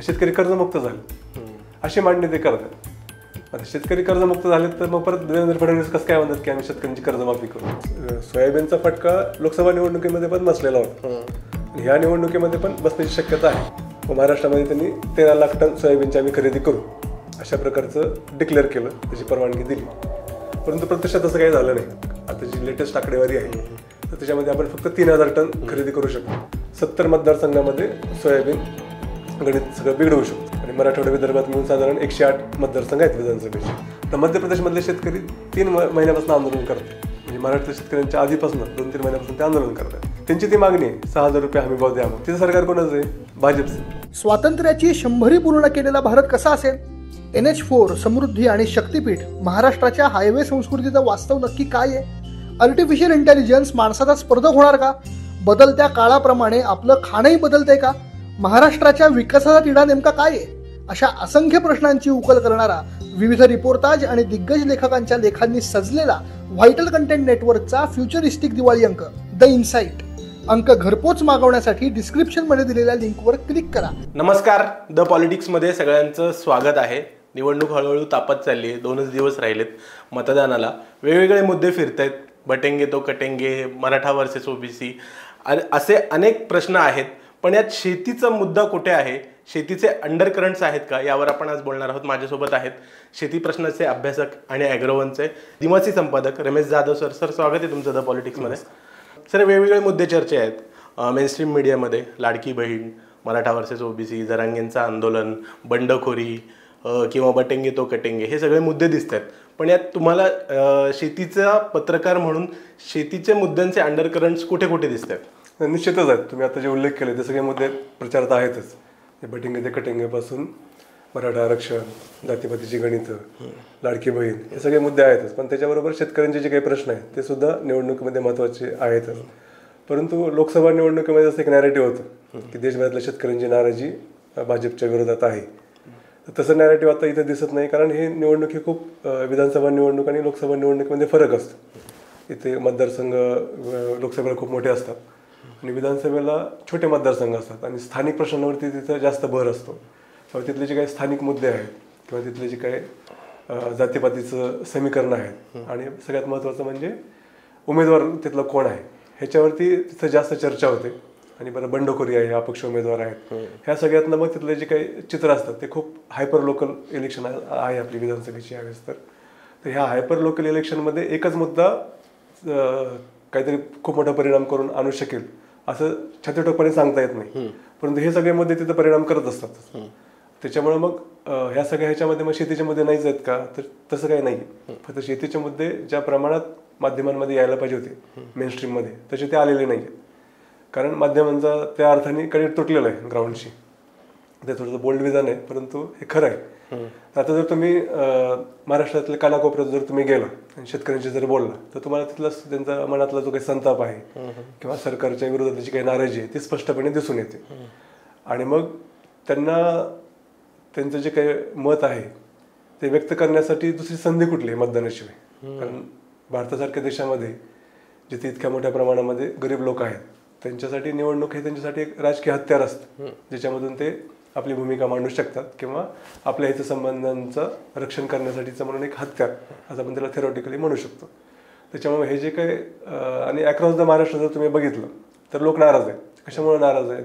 शेतकरी कर्जमुक्त झाले. अशी मांडणी ते करतात. आता शेतकरी कर्जमुक्त झाले तर मग परत देवेंद्र फडणवीस कसं काय म्हणतात की आम्ही शेतकऱ्यांची कर्जमाफी करू? सोयाबीनचा फटका लोकसभा निवडणुकीमध्ये पण बसलेला होता. आणि ह्या निवडणुकीमध्ये पण बसण्याची शक्यता आहे. व महाराष्ट्रामध्ये त्यांनी तेरा लाख टन सोयाबीनची आम्ही खरेदी करू. अशा प्रकारचं डिक्लेअर केलं त्याची परवानगी दिली. परंतु प्रत्यक्षात तसं काही झालं नाही. आता जी लेटेस्ट आकडेवारी आहे तर त्याच्यामध्ये आपण फक्त तीन हजार टन खरेदी करू शकतो सत्तर मतदारसंघामध्ये सोयाबीन गणित सगळं बिघडवू शकतो. आणि मराठवाडा विदर्भात मिळून साधारण एकशे आठ मतदारसंघ आहेत विधानसभेचे. तर मध्य प्रदेशमधले शेतकरी तीन म- महिन्यापासून आंदोलन करतात. म्हणजे मराठवाड्याच्या शेतकऱ्यांच्या आधीपासून दोन तीन महिन्यापासून ते आंदोलन करतात. त्यांची ती मागणी आहे सहा हजार रुपये हमी भाव द्या मग तिथं सरकार कोणाचं आहे? भाजपचं स्वातंत्र्याची शंभरी पूर्ण केलेला भारत कसा असेल? एन एच फोर समृद्धी आणि शक्तीपीठ महाराष्ट्राच्या हायवे संस्कृतीचं वास्तव नक्की काय आहे? आर्टिफिशियल इंटेलिजन्स माणसाचा स्पर्धक होणार का? बदलत्या काळाप्रमाणे आपलं खाणंही बदलतंय का? महाराष्ट्राच्या विकासाचा तिढा नेमका काय आहे? अशा असंख्य प्रश्नांची उकल करणारा विविध रिपोर्टाज आणि दिग्गज लेखकांच्या लेखांनी सजलेला व्हायटल कंटेंट नेटवर्कचा फ्युचरिस्टिक दिवाळी अंक द इन्साइट. अंक घरपोच मागवण्यासाठी डिस्क्रिप्शनमध्ये दिलेल्या लिंकवर क्लिक करा. नमस्कार द पॉलिटिक्समध्ये सगळ्यांचं स्वागत आहे. निवडणूक हळूहळू तापत चालली आहे दोनच दिवस राहिलेत मतदानाला. वेगवेगळे मुद्दे फिरत आहेत बटेंगे तो कटेंगे मराठा वर्सेस ओबीसी असे अनेक प्रश्न आहेत. पण यात शेतीचा मुद्दा कुठे आहे? शेतीचे अंडर करंट्स आहेत का? यावर आपण आज बोलणार आहोत. माझ्यासोबत आहेत शेती प्रश्नाचे अभ्यासक आणि ॲग्रोवनचे निवासी संपादक रमेश जाधव सर सर स्वागत आहे तुमचं द पॉलिटिक्समध्ये सर वेगवेगळे मुद्दे चर्चे आहेत. मेनस्ट्रीम मीडियामध्ये लाडकी बहीण मराठा वर्सेस ओबीसी जरांगेंचं आंदोलन बंडखोरी किंवा बटेंगे तो कटेंगे हे सगळे मुद्दे दिसत आहेत. पण यात तुम्हाला शेतीचा पत्रकार म्हणून शेतीच्या मुद्द्यांचे अंडर करंट्स कुठे कुठे दिसत आहेत? निश्चितच आहेत. तुम्ही आता जे उल्लेख केले ते सगळे मुद्दे प्रचारात आहेतच. ते बटिंगे ते कटिंगेपासून मराठा आरक्षण जातीपातीची गणितं लाडकी बहीण हे सगळे मुद्दे आहेतच. पण त्याच्याबरोबर शेतकऱ्यांचे जे काही प्रश्न आहेत ते सुद्धा निवडणुकीमध्ये महत्त्वाचे आहेतच. परंतु लोकसभा निवडणुकीमध्ये असं एक नॅरेटिव्ह होतं की देशभरातल्या शेतकऱ्यांची नाराजी भाजपच्या विरोधात आहे. तर तसं नॅरेटिव्ह आता इथं दिसत नाही कारण हे निवडणूक ही खूप विधानसभा निवडणूक आणि लोकसभा निवडणुकीमध्ये फरक असतो. इथे मतदारसंघ लोकसभेला खूप मोठे असतात. आणि विधानसभेला छोटे मतदारसंघ असतात आणि स्थानिक प्रश्नांवरती तिथं जास्त भर असतो. किंवा तिथले जे काही स्थानिक मुद्दे आहेत किंवा तिथले जे काही जातीपातीचं समीकरण आहेत आणि सगळ्यात महत्त्वाचं म्हणजे उमेदवार तिथला कोण आहे ह्याच्यावरती तिथं जास्त चर्चा होते. आणि बरं बंडखोरी आहे अपक्ष उमेदवार आहेत. ह्या सगळ्यातलं मग तिथले जे काही चित्र असतात ते खूप हायपर लोकल इलेक्शन आहे आपली विधानसभेची यावेळेस तर. तर ह्या हायपर लोकल इलेक्शनमध्ये एकच मुद्दा काहीतरी खूप मोठा परिणाम करून आणू शकेल. असं छातीटोकपणे सांगता येत नाही. परंतु हे सगळे मुद्दे तिथं परिणाम करत असतात. त्याच्यामुळे मग ह्या सगळ्या ह्याच्यामध्ये मग शेतीचे मुद्दे नाहीच आहेत का? तर तसं काही नाही. फक्त शेतीचे मुद्दे ज्या प्रमाणात माध्यमांमध्ये यायला पाहिजे होते मेनस्ट्रीममध्ये तसे ते आलेले नाही आहेत कारण माध्यमांचा त्या अर्थाने कनेक्ट तुटलेला आहे ग्राउंडशी ते थोडंसं बोल्ड विधान आहे परंतु हे खरं आहे. आता जर तुम्ही महाराष्ट्रातल्या कानाकोपऱ्यात जर तुम्ही गेला आणि शेतकऱ्यांशी जर बोलला तर तुम्हाला तिथला त्यांचा मनातला जो काही संताप आहे किंवा सरकारच्या विरोधात जी काही नाराजी आहे ती स्पष्टपणे दिसून येते. आणि मग त्यांना त्यांचं जे काही मत आहे ते व्यक्त करण्यासाठी दुसरी संधी कुठली आहे मतदानाशिवाय? कारण भारतासारख्या देशामध्ये जिथे इतक्या मोठ्या प्रमाणामध्ये गरीब लोक आहेत त्यांच्यासाठी निवडणूक हे त्यांच्यासाठी एक राजकीय हत्यार असतं ज्याच्यामधून ते आपली भूमिका मांडू शकतात किंवा आपल्या हितसंबंधांचं रक्षण करण्यासाठीचं म्हणून एक हत्यार असं आपण त्याला थेरॉटिकली म्हणू शकतो. त्याच्यामुळे हे जे काही आणि अक्रॉस द महाराष्ट्र जर तुम्ही बघितलं तर लोक नाराज आहेत. कशामुळे नाराज आहेत?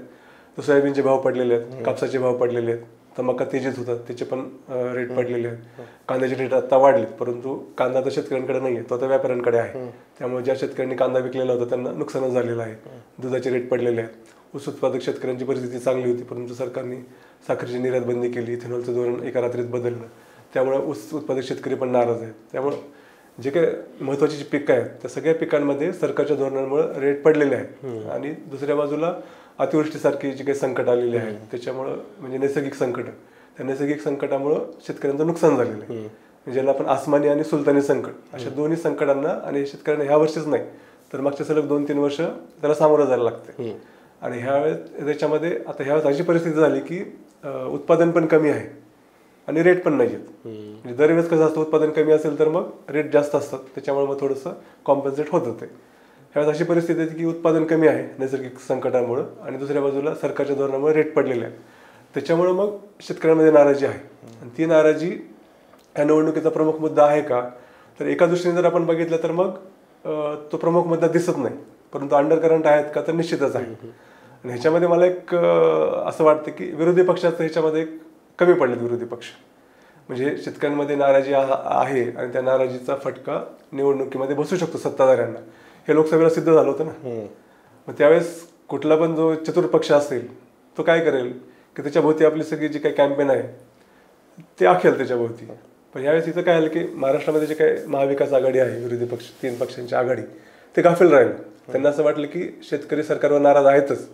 तर सोयाबीनचे भाव पडलेले आहेत कापसाचे भाव पडलेले आहेत तर मका तेजीत होतात त्याचे पण रेट पडलेले आहेत. कांद्याचे रेट आता वाढलेत परंतु कांदा तर शेतकऱ्यांकडे नाही आहे तो तर व्यापाऱ्यांकडे आहे. त्यामुळे ज्या शेतकऱ्यांनी कांदा विकलेला होता त्यांना नुकसानच झालेलं आहे. दुधाचे रेट पडलेले आहेत. ऊस उत्पादक शेतकऱ्यांची परिस्थिती चांगली होती परंतु सरकारने साखरेची निर्यात बंदी केली इथेनॉलचं धोरण एका रात्रीत बदललं. त्यामुळे ऊस उत्पादक शेतकरी पण नाराज आहेत. त्यामुळं जे काही महत्वाची जी पिकं आहेत त्या सगळ्या पिकांमध्ये सरकारच्या धोरणांमुळे रेट पडलेले आहेत. आणि दुसऱ्या बाजूला अतिवृष्टीसारखी जी काही संकट आलेली आहेत त्याच्यामुळं म्हणजे नैसर्गिक संकट. त्या नैसर्गिक संकटामुळं शेतकऱ्यांचं नुकसान झालेलं आहे. ज्याला आपण आसमानी आणि सुलतानी संकट अशा दोन्ही संकटांना आणि शेतकऱ्यांना ह्या वर्षीच नाही तर मागच्या सलग दोन तीन वर्ष त्याला सामोरं जायला लागते आणि ह्यावेळेस त्याच्यामध्ये आता ह्यावेळेस अशी परिस्थिती झाली की उत्पादन पण कमी आहे आणि रेट पण नाही आहेत म्हणजे दरवेळेस कसं असतं उत्पादन कमी असेल तर मग रेट जास्त असतात. त्याच्यामुळे मग थोडंसं कॉम्पन्सेट होत होते. ह्यावेळेस अशी परिस्थिती आहे की उत्पादन कमी आहे नैसर्गिक संकटामुळं आणि दुसऱ्या बाजूला सरकारच्या धोरणामुळे रेट पडलेले आहेत. त्याच्यामुळं मग शेतकऱ्यांमध्ये नाराजी आहे. आणि ती नाराजी ह्या निवडणुकीचा प्रमुख मुद्दा आहे का? तर एका दृष्टीने जर आपण बघितलं तर मग तो प्रमुख मुद्दा दिसत नाही. परंतु अंडर करंट आहेत का तर निश्चितच आहे. आणि ह्याच्यामध्ये मला एक असं वाटतं की विरोधी पक्षाचं ह्याच्यामध्ये एक कमी पडलेत विरोधी पक्ष. म्हणजे शेतकऱ्यांमध्ये नाराजी आहे आणि त्या नाराजीचा फटका निवडणुकीमध्ये बसू शकतो सत्ताधाऱ्यांना. हे लोकसभेला सिद्ध झालं होतं ना. मग त्यावेळेस कुठला पण जो चतुर पक्ष असेल तो काय करेल की त्याच्या भोवती आपली सगळी जी काही कॅम्पेन आहे ते आखेल त्याच्या भोवती. पण यावेळेस इथं काय आलं की महाराष्ट्रामध्ये जे काही महाविकास आघाडी आहे विरोधी पक्ष तीन पक्षांची आघाडी ते गाफील राहिलं. त्यांना असं वाटलं की शेतकरी सरकारवर नाराज आहेतच.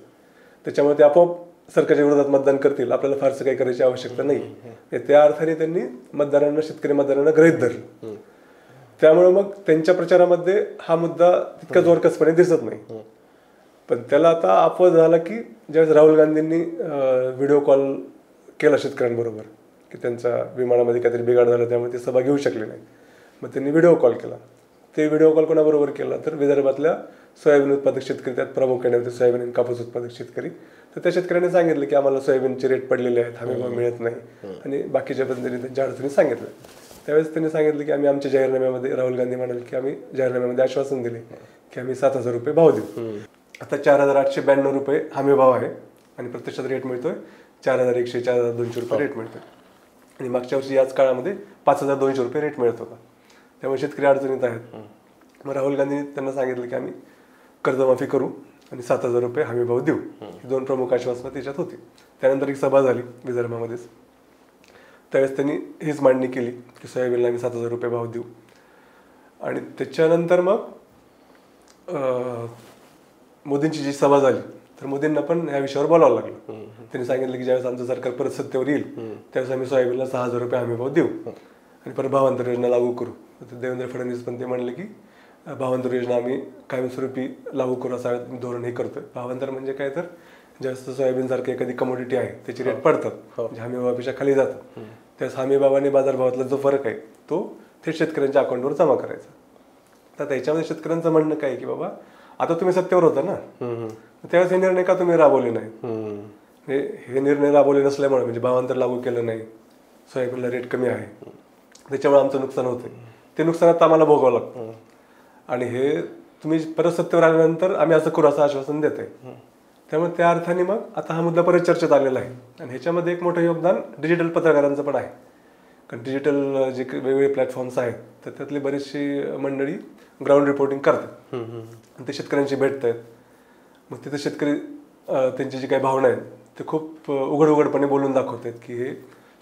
त्याच्यामुळे ते आपोआप सरकारच्या विरोधात मतदान करतील. आपल्याला फारसं काही करायची आवश्यकता नाही. त्या अर्थाने त्यांनी मतदारांना शेतकरी मतदारांना गृहीत धरलं. त्यामुळे मग त्यांच्या प्रचारामध्ये हा मुद्दा तितका जोरकसपणे दिसत नाही. पण त्याला आता अपवाद झाला की ज्यावेळेस राहुल गांधींनी व्हिडिओ कॉल केला शेतकऱ्यांबरोबर की त्यांच्या विमानामध्ये काहीतरी बिघाड झाला त्यामुळे ते सभा घेऊ शकले नाही मग त्यांनी व्हिडिओ कॉल केला. ते व्हिडिओ कॉल कोणाबरोबर केला? तर विदर्भातल्या सोयाबीन उत्पादक शेतकरी त्यात प्रामुख्याने होते सोयाबीन आणि कापूस उत्पादक शेतकरी. तर त्या शेतकऱ्यांनी सांगितलं की आम्हाला सोयाबीनचे रेट पडलेले आहेत हमी भाव मिळत नाही. आणि बाकीच्या पद्धतीने त्यांच्या अडचणी सांगितलं. त्यावेळेस त्यांनी सांगितलं की आम्ही आमच्या जाहीरनाम्यामध्ये राहुल गांधी म्हणाले की आम्ही जाहीरनाम्यामध्ये आश्वासन दिले की आम्ही सात हजार रुपये भाव देऊ. आता चार हजार आठशे ब्याण्णव रुपये हमी भाव आहे आणि प्रत्यक्षात रेट मिळतोय. चार हजार एकशे चार हजार दोनशे रुपये रेट मिळतोय. आणि मागच्या वर्षी याच काळामध्ये पाच हजार दोनशे रुपये रेट मिळत होता. त्यामुळे शेतकरी अडचणीत आहेत. मग राहुल गांधींनी त्यांना सांगितलं की आम्ही कर्जमाफी करू आणि सात हजार रुपये हमी भाव देऊ. ही दोन प्रमुख आश्वासनं त्याच्यात होती. त्यानंतर एक सभा झाली विदर्भामध्येच. त्यावेळेस त्यांनी हीच मांडणी केली की सोयाबीनला आम्ही सात हजार रुपये भाव देऊ. आणि त्याच्यानंतर मग अं, मोदींची जी सभा झाली तर मोदींना पण या विषयावर बोलावं लागलं. त्यांनी सांगितलं की ज्यावेळेस आमचं सरकार परत सत्तेवर येईल त्यावेळेस आम्ही सोयाबीनला सहा हजार रुपये हमी भाव देऊ. आणि परत भावांतर योजना लागू करू. तर देवेंद्र फडणवीस पण ते म्हणले की भावांतर योजना आम्ही कायमस्वरूपी लागू करू असं धोरण हे करतोय. भावांतर म्हणजे काय तर जास्त सोयाबीन सारखी एखादी कमोडिटी आहे त्याची रेट पडतात. म्हणजे हमी भावापेक्षा खाली जातात. त्यावेळेस हमी भाव आणि बाजारभावातला जो फरक आहे तो थेट शेतकऱ्यांच्या अकाउंटवर जमा करायचा. तर त्याच्यामध्ये शेतकऱ्यांचं म्हणणं काय की बाबा आता तुम्ही सत्तेवर होता ना? त्यावेळेस हे निर्णय का तुम्ही राबवले नाही? हे हे निर्णय राबवले नसल्यामुळे म्हणजे भावांतर लागू केलं नाही सोयाबीनला रेट कमी आहे त्याच्यामुळे आमचं नुकसान होतंय. ते नुकसान आता आम्हाला भोगावं लागतं. आणि हे तुम्ही परत सत्तेवर आल्यानंतर आम्ही असं करू असं आश्वासन देत आहे त्यामुळे त्या अर्थाने मग आता हा मुद्दा परत चर्चेत आलेला आहे. आणि ह्याच्यामध्ये एक मोठं योगदान डिजिटल पत्रकारांचं पण आहे. कारण डिजिटल जे वेगवेगळे प्लॅटफॉर्म्स आहेत तर त्यातली बरीचशी मंडळी ग्राउंड रिपोर्टिंग करतात. आणि ते शेतकऱ्यांशी भेटत आहेत मग तिथे शेतकरी त्यांची जी काही भावना आहेत ते खूप उघड उघडपणे बोलून दाखवत आहेत की हे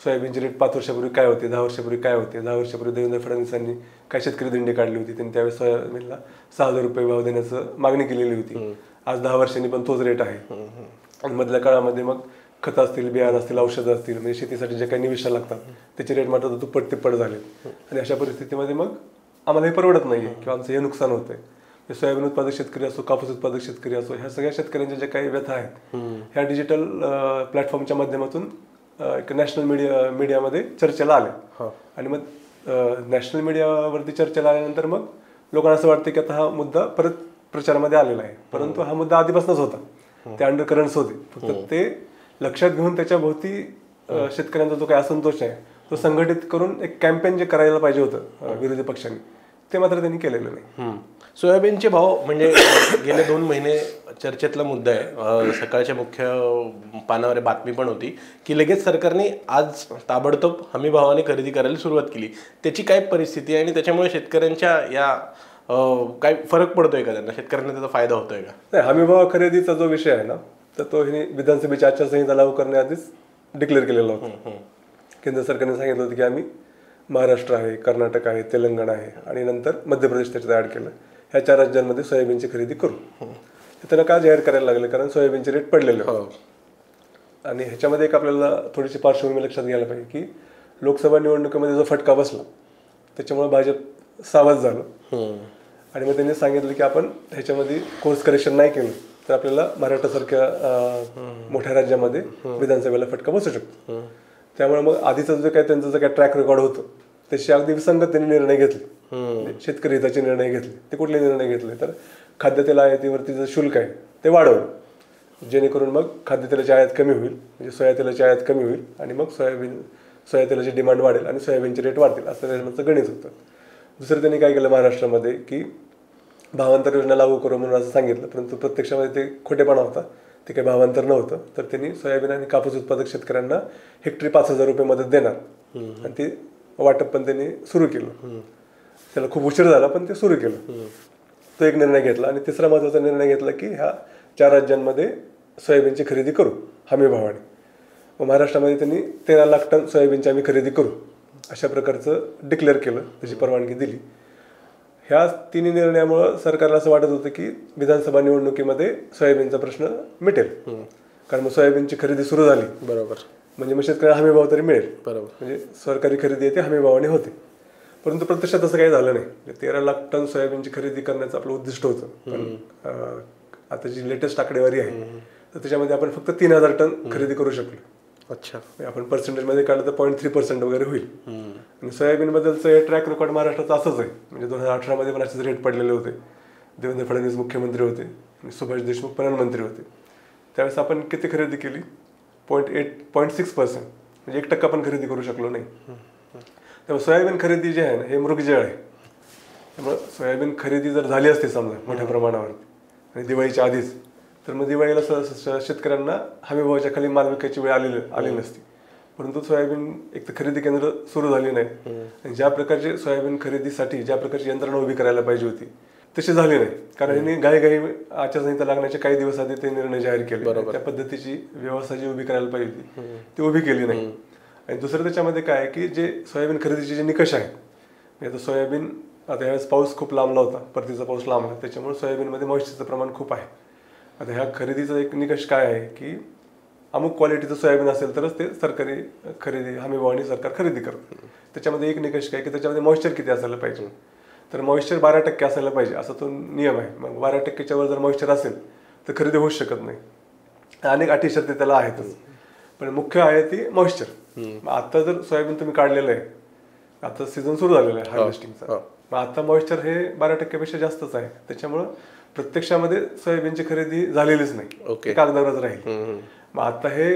सोयाबीनचे रेट पाच वर्षापूर्वी काय होते? दहा वर्षापूर्वी काय होते? दहा वर्षापूर्वी देवेंद्र फडणवीसांनी काय शेतकरी दिंडी काढली होती? त्यांनी त्यावेळेस सोयाबीनला सहा हजार रुपये भाव देण्याचं मागणी केलेली होती. आज दहा वर्षांनी पण तोच रेट आहे. आणि मधल्या काळामध्ये मग खतं असतील बियाणं असतील औषधं असतील म्हणजे शेतीसाठी जे काही निविष्ठा लागतात त्याचे रेट मात्र दुप्पट तिप्पट झाले. आणि अशा परिस्थितीमध्ये मग आम्हाला हे परवडत नाहीये किंवा आमचं हे नुकसान होतंय. सोयाबीन उत्पादक शेतकरी असो कापूस उत्पादक शेतकरी असो ह्या सगळ्या शेतकऱ्यांच्या ज्या काही व्यथा आहेत ह्या डिजिटल प्लॅटफॉर्मच्या माध्यमातून एक नॅशनल मीडिया मीडियामध्ये चर्चेला आल्या आणि मग नॅशनल मीडियावरती चर्चेला आल्यानंतर मग लोकांना असं वाटतं की आता हा मुद्दा परत प्रचारामध्ये आलेला आहे. परंतु हा मुद्दा आधीपासूनच होता. ते अंडर करंट्स होते. फक्त ते लक्षात घेऊन त्याच्या भोवती शेतकऱ्यांचा जो काही असंतोष आहे तो संघटित करून एक कॅम्पेन जे करायला पाहिजे होतं विरोधी पक्षांनी ते मात्र त्यांनी केलेलं नाही. सोयाबीनचे भाव म्हणजे गेले दोन महिने चर्चेतला मुद्दा आहे. सकाळच्या मुख्य पानावर बातमी पण होती की लगेच सरकारने आज ताबडतोब हमी भावाने खरेदी करायला सुरुवात केली. त्याची काय परिस्थिती आहे आणि त्याच्यामुळे शेतकऱ्यांच्या या काय फरक पडतोय का त्यांना? शेतकऱ्यांना त्याचा फायदा होतोय का? नाही हमीभाव खरेदीचा जो विषय आहे ना तर तो हिने विधानसभेची आचारसंहिता लागू करण्याआधीच डिक्लेअर केलेला होता. केंद्र सरकारने सांगितलं होतं की आम्ही महाराष्ट्र आहे कर्नाटक आहे तेलंगणा आहे आणि नंतर मध्य प्रदेश त्याच्यात ऍड केलं. ह्या चार राज्यांमध्ये सोयाबीनची खरेदी करू. हे त्यांना का जाहीर करायला लागले? कारण सोयाबीनचे रेट पडलेले होते. आणि ह्याच्यामध्ये एक आपल्याला थोडीशी पार्श्वभूमी लक्षात घ्यायला पाहिजे की लोकसभा निवडणुकीमध्ये जो फटका बसला त्याच्यामुळे भाजप सावध झालं. आणि मग त्यांनी सांगितलं की आपण ह्याच्यामध्ये कोर्स करेक्शन नाही केलं तर आपल्याला महाराष्ट्रासारख्या मोठ्या राज्यामध्ये विधानसभेला फटका बसू शकतो. त्यामुळे मग आधीचं जे काही त्यांचं जे काही ट्रॅक रेकॉर्ड होतं त्याची अगदी विसंगत त्यांनी निर्णय घेतले. शेतकरी हिताचे निर्णय घेतले. ते कुठले निर्णय घेतले. तर खाद्यतेल आयातीवरती जे शुल्क आहे ते वाढवलं. जेणेकरून मग खाद्यतेलाची आयात कमी होईल. म्हणजे सोया तेलाची आयात कमी होईल आणि मग सोयाबीन सोया तेलाची डिमांड वाढेल आणि सोयाबीनचे रेट वाढतील असं त्याच्यामागचं गणित होतं. दुसरं त्यांनी काय केलं महाराष्ट्रामध्ये की भावांतर योजना लागू करू म्हणून असं सांगितलं. परंतु प्रत्यक्षामध्ये ते खोटेपणा होता. ते काही भावांतर नव्हतं. तर त्यांनी सोयाबीन आणि कापूस उत्पादक शेतकऱ्यांना हेक्टरी पाच हजार रुपये मदत देणार. आणि ते वाटप पण त्यांनी सुरू केलं. त्याला खूप उशीर झाला पण ते सुरू केलं. तो एक निर्णय घेतला आणि तिसरा महत्त्वाचा निर्णय घेतला की ह्या चार राज्यांमध्ये सोयाबीनची खरेदी करू हमी भावाने. मग महाराष्ट्रामध्ये त्यांनी तेरा लाख टन सोयाबीनची आम्ही खरेदी करू अशा प्रकारचं डिक्लेअर केलं त्याची परवानगी दिली. ह्या तिन्ही निर्णयामुळं सरकारला असं वाटत होतं की विधानसभा निवडणुकीमध्ये सोयाबीनचा प्रश्न मिटेल. कारण मग सोयाबीनची खरेदी सुरू झाली. बरोबर. म्हणजे मग शेतकऱ्याला हमी भाव तरी मिळेल. बरोबर. म्हणजे सरकारी खरेदी आहे ते हमी भावाने होते. परंतु प्रत्यक्षात तसं काही झालं नाही. म्हणजे तेरा लाख टन सोयाबीनची खरेदी करण्याचं आपलं उद्दिष्ट होतं. पण आता जी लेटेस्ट आकडेवारी आहे तर त्याच्यामध्ये आपण फक्त तीन हजार टन खरेदी करू शकलो. अच्छा. म्हणजे आपण पर्सेंटेजमध्ये काढलं तर पॉईंट थ्री पर्सेंट वगैरे होईल. आणि सोयाबीन बद्दलचं हे ट्रॅक रेकॉर्ड महाराष्ट्राचं असंच आहे. म्हणजे दोन हजार अठरामध्ये पण असेच रेट पडलेले होते. देवेंद्र फडणवीस मुख्यमंत्री होते आणि सुभाष देशमुख प्रधानमंत्री होते. त्यावेळेस आपण किती खरेदी केली? Point eight point six percent म्हणजे एक टक्का पण खरेदी करू शकलो नाही. त्यामुळे सोयाबीन खरेदी जे आहे ना हे मृगजळ आहे. त्यामुळे सोयाबीन खरेदी जर झाली असती समजा मोठ्या प्रमाणावर आणि दिवाळीच्या आधीच तर मग दिवाळीला शेतकऱ्यांना हमी भावाच्या खाली माल विकायची वेळ आलेली आली नसती. परंतु सोयाबीन एक तर खरेदी केंद्र सुरू झाली नाही. आणि ज्या प्रकारचे सोयाबीन खरेदीसाठी ज्या प्रकारची यंत्रणा उभी करायला पाहिजे होती तशी झाली नाही. कारण यांनी घाई घाई आचारसंहिता लागण्याच्या काही दिवस आधी ते निर्णय जाहीर केले. त्या पद्धतीची व्यवस्था जी उभी करायला पाहिजे होती ती उभी केली नाही. आणि दुसरं त्याच्यामध्ये काय आहे की जे सोयाबीन खरेदीचे जे निकष आहेत म्हणजे आता सोयाबीन आता यावेळेस पाऊस खूप लांबला होता परतीचा पाऊस लांबला त्याच्यामुळे सोयाबीनमध्ये मॉइश्चरचं प्रमाण खूप आहे. आता ह्या खरेदीचा एक निकष काय आहे की अमुक क्वालिटीचं सोयाबीन असेल तरच ते सरकारी खरेदी हमी भावाने सरकार खरेदी करतं. त्याच्यामध्ये एक निकष काय की त्याच्यामध्ये मॉइश्चर किती असायला पाहिजे? तर मॉइश्चर बारा टक्के असायला पाहिजे असा तो नियम आहे. मग बारा टक्केच्या वर जर मॉइश्चर असेल तर खरेदी होऊ शकत नाही. अनेक अटी शर्ती त्याला आहेतच. पण मुख्य आहे ती मॉइश्चर आता जर सोयाबीन तुम्ही काढलेलं आहे आता सीझन सुरू झालेला आहे हार्वेस्टिंगचा मग आता मॉइश्चर हे बारा टक्क्यापेक्षा जास्तच आहे. त्याच्यामुळं प्रत्यक्षामध्ये सोयाबीनची खरेदी झालेलीच नाही. कागदावरच राहील. मग आता हे